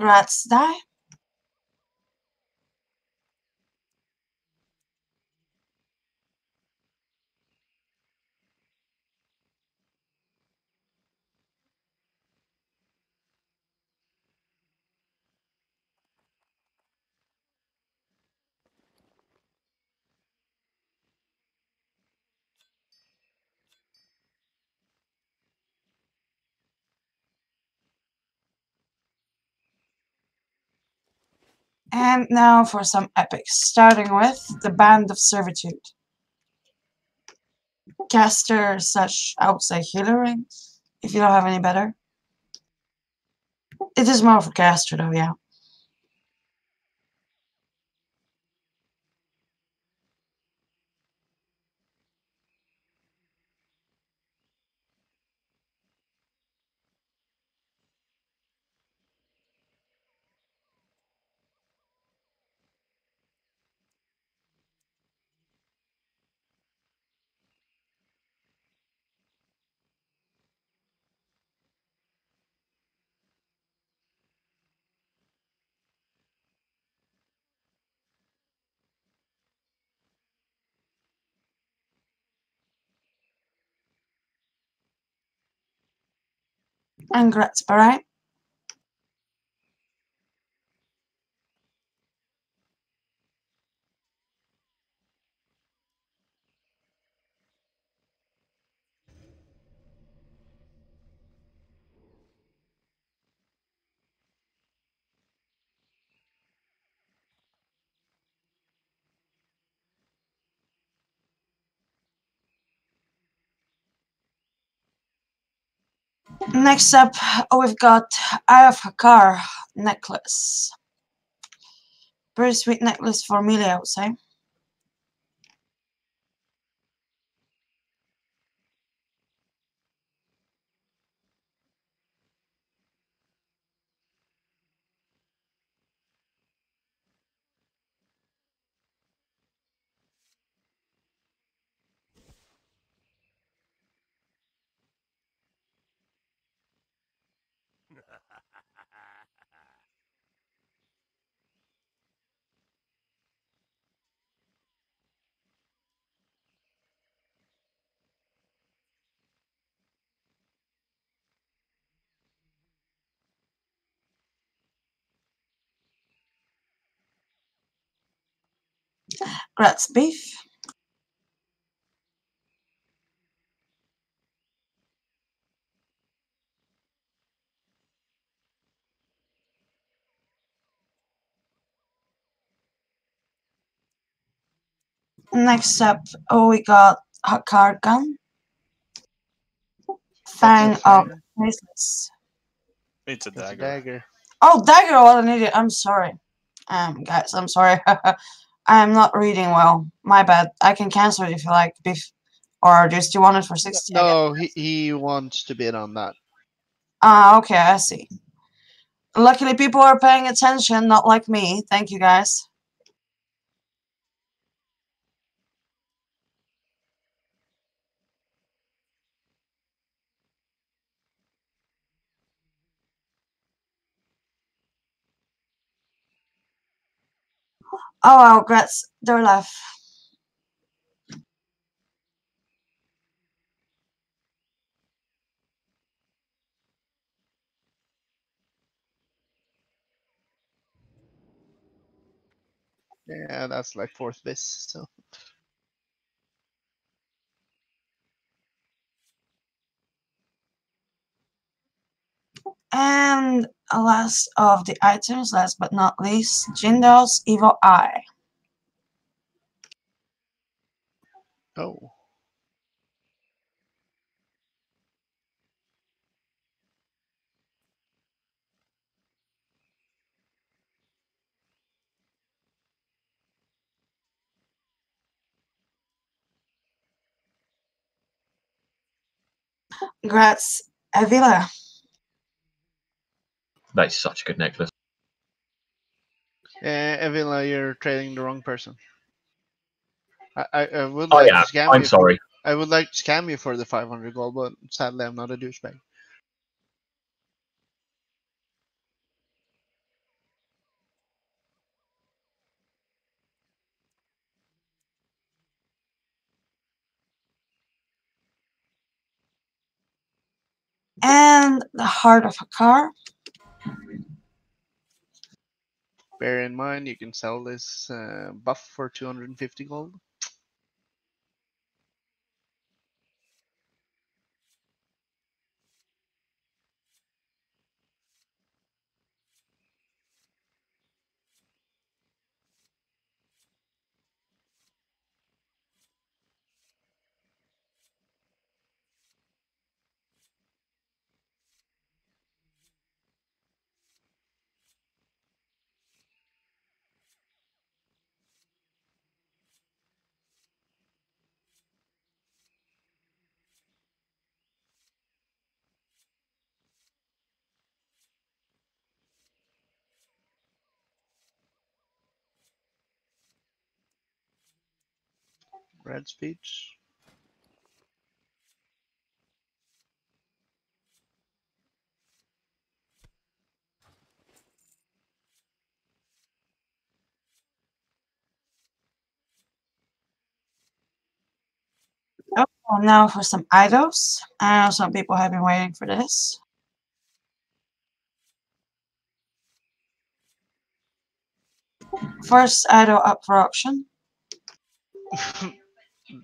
Speaker 5: Congrats, Die. And now for some epics, starting with the Band of Servitude. Caster such, I would say, healing, if you don't have any better. It is more for caster though, yeah. And Gretzbury. Next up, oh, we've got of Hakkar necklace. Very sweet necklace for melee, I would say. Gratz beef. Next up, oh, we got Hakkar gun. Fang
Speaker 4: That's
Speaker 5: of
Speaker 4: fang.
Speaker 5: Faceless.
Speaker 2: It's a
Speaker 4: It's a
Speaker 2: dagger.
Speaker 4: dagger.
Speaker 5: Oh, dagger! What an idiot! I'm sorry. Um, guys, I'm sorry. I'm not reading well. My bad. I can cancel it if you like, beef. Or just you want it for sixty? I.
Speaker 4: No, he, he wants to bid on that.
Speaker 5: Ah, okay, I see. Luckily, people are paying attention, not like me. Thank you, guys. Oh, well, they're left.
Speaker 4: Yeah, that's like fourth base. So
Speaker 5: And last of the items, last but not least, Jin'do's Evil Eye.
Speaker 4: oh,
Speaker 5: Gratz Avila.
Speaker 8: That's such a good necklace.
Speaker 4: uh, Avila, you're trading the wrong person. I, I, I would
Speaker 8: Oh
Speaker 4: like
Speaker 8: yeah,
Speaker 4: to scam
Speaker 8: I'm
Speaker 4: you.
Speaker 8: sorry.
Speaker 4: I would like to scam you for the 500 gold, but sadly I'm not a douchebag.
Speaker 5: And the Heart of Hakkar.
Speaker 4: Bear in mind, you can sell this uh, buff for 250 gold. Red speech.
Speaker 5: Oh, well, now for some idols. I know some people have been waiting for this. First idol up for auction.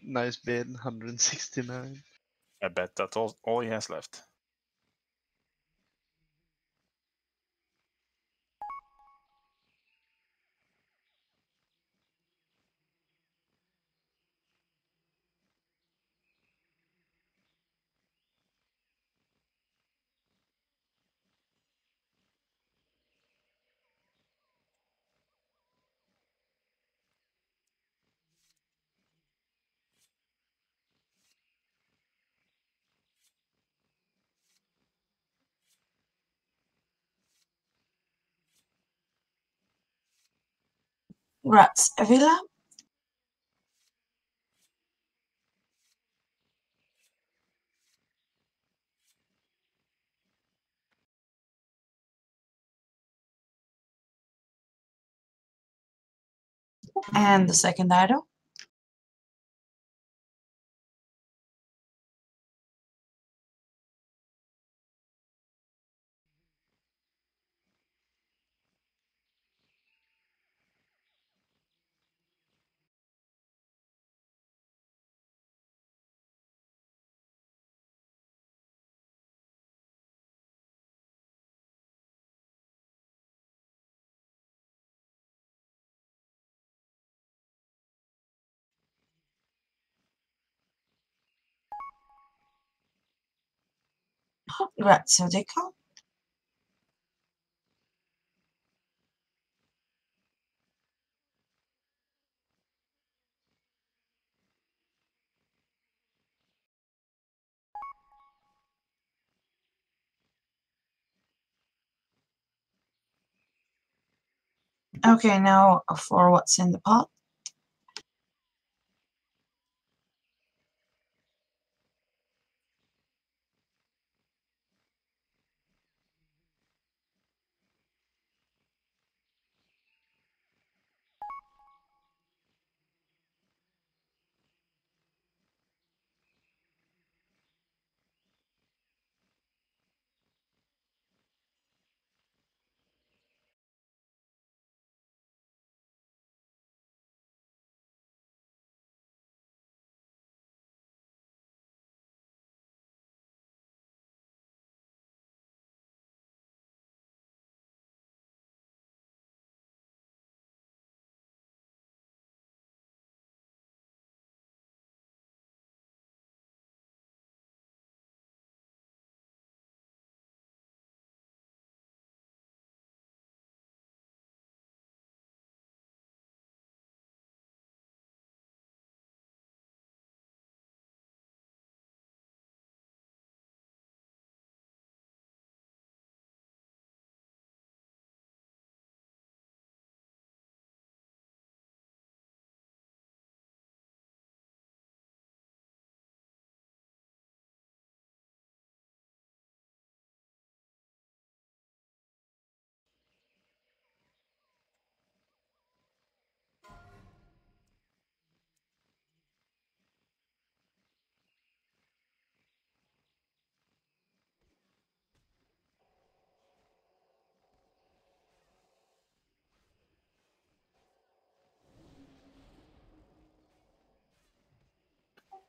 Speaker 4: nice bid, 169.
Speaker 2: I bet that's all, all he has left.
Speaker 5: Graz Villa. And the second idol. Grazio Deco. Okay, now for what's in the pot.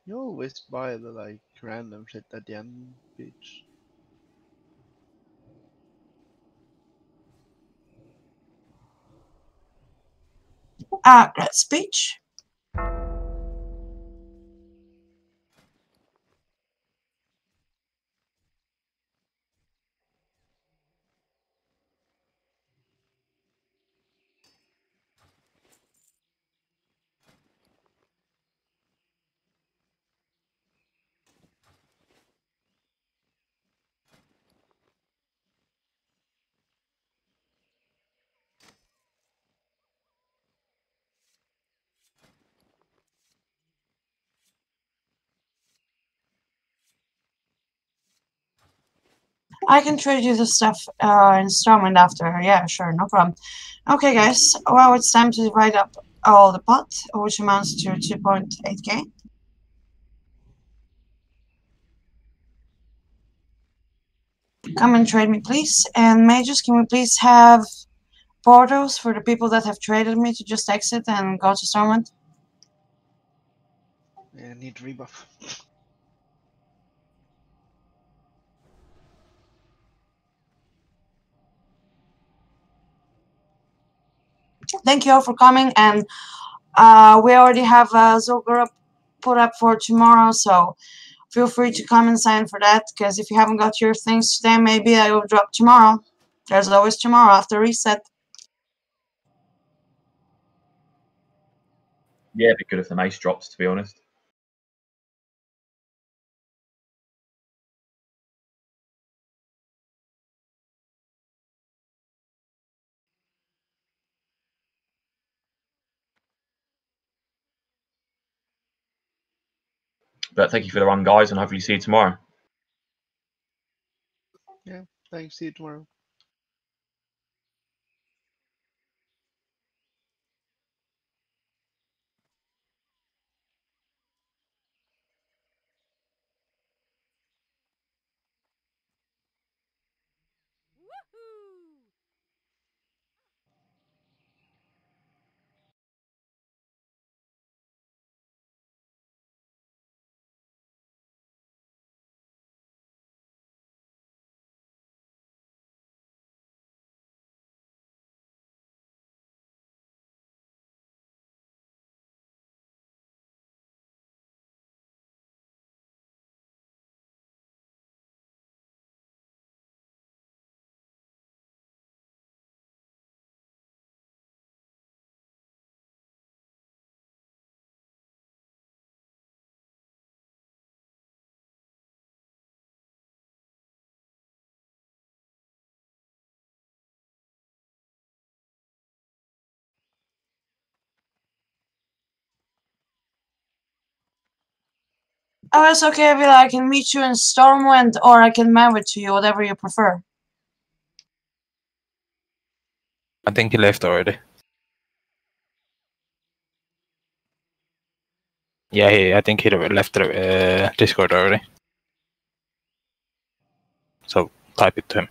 Speaker 4: You always buy the like random shit at the end speech.
Speaker 5: Ah, Graz speech. I can trade you the stuff uh, in Stormwind after. Yeah, sure, no problem. Okay, guys. Well, it's time to divide up all the pot, which amounts to 2.8k. Come and trade me, please. And mages, can we please have portals for the people that have traded me to just exit and go to Stormwind?
Speaker 4: Yeah, need rebuff.
Speaker 5: thank you all for coming and uh, we already have uh, Zulgur up, put up for tomorrow so feel free to come and sign for that because if you haven't got your things today maybe I will drop tomorrow there's always tomorrow after reset
Speaker 8: Yeah, it'd be good if the mace drops, to be honest. But thank you for the run, guys, and hopefully see you tomorrow.
Speaker 4: Yeah, thanks. See you tomorrow.
Speaker 5: Oh it's okay Avila I can meet you in Stormwind or I can mail it to you whatever you prefer
Speaker 3: I think he left already. Yeah, he, I think he left the uh, Discord already. So type it to him.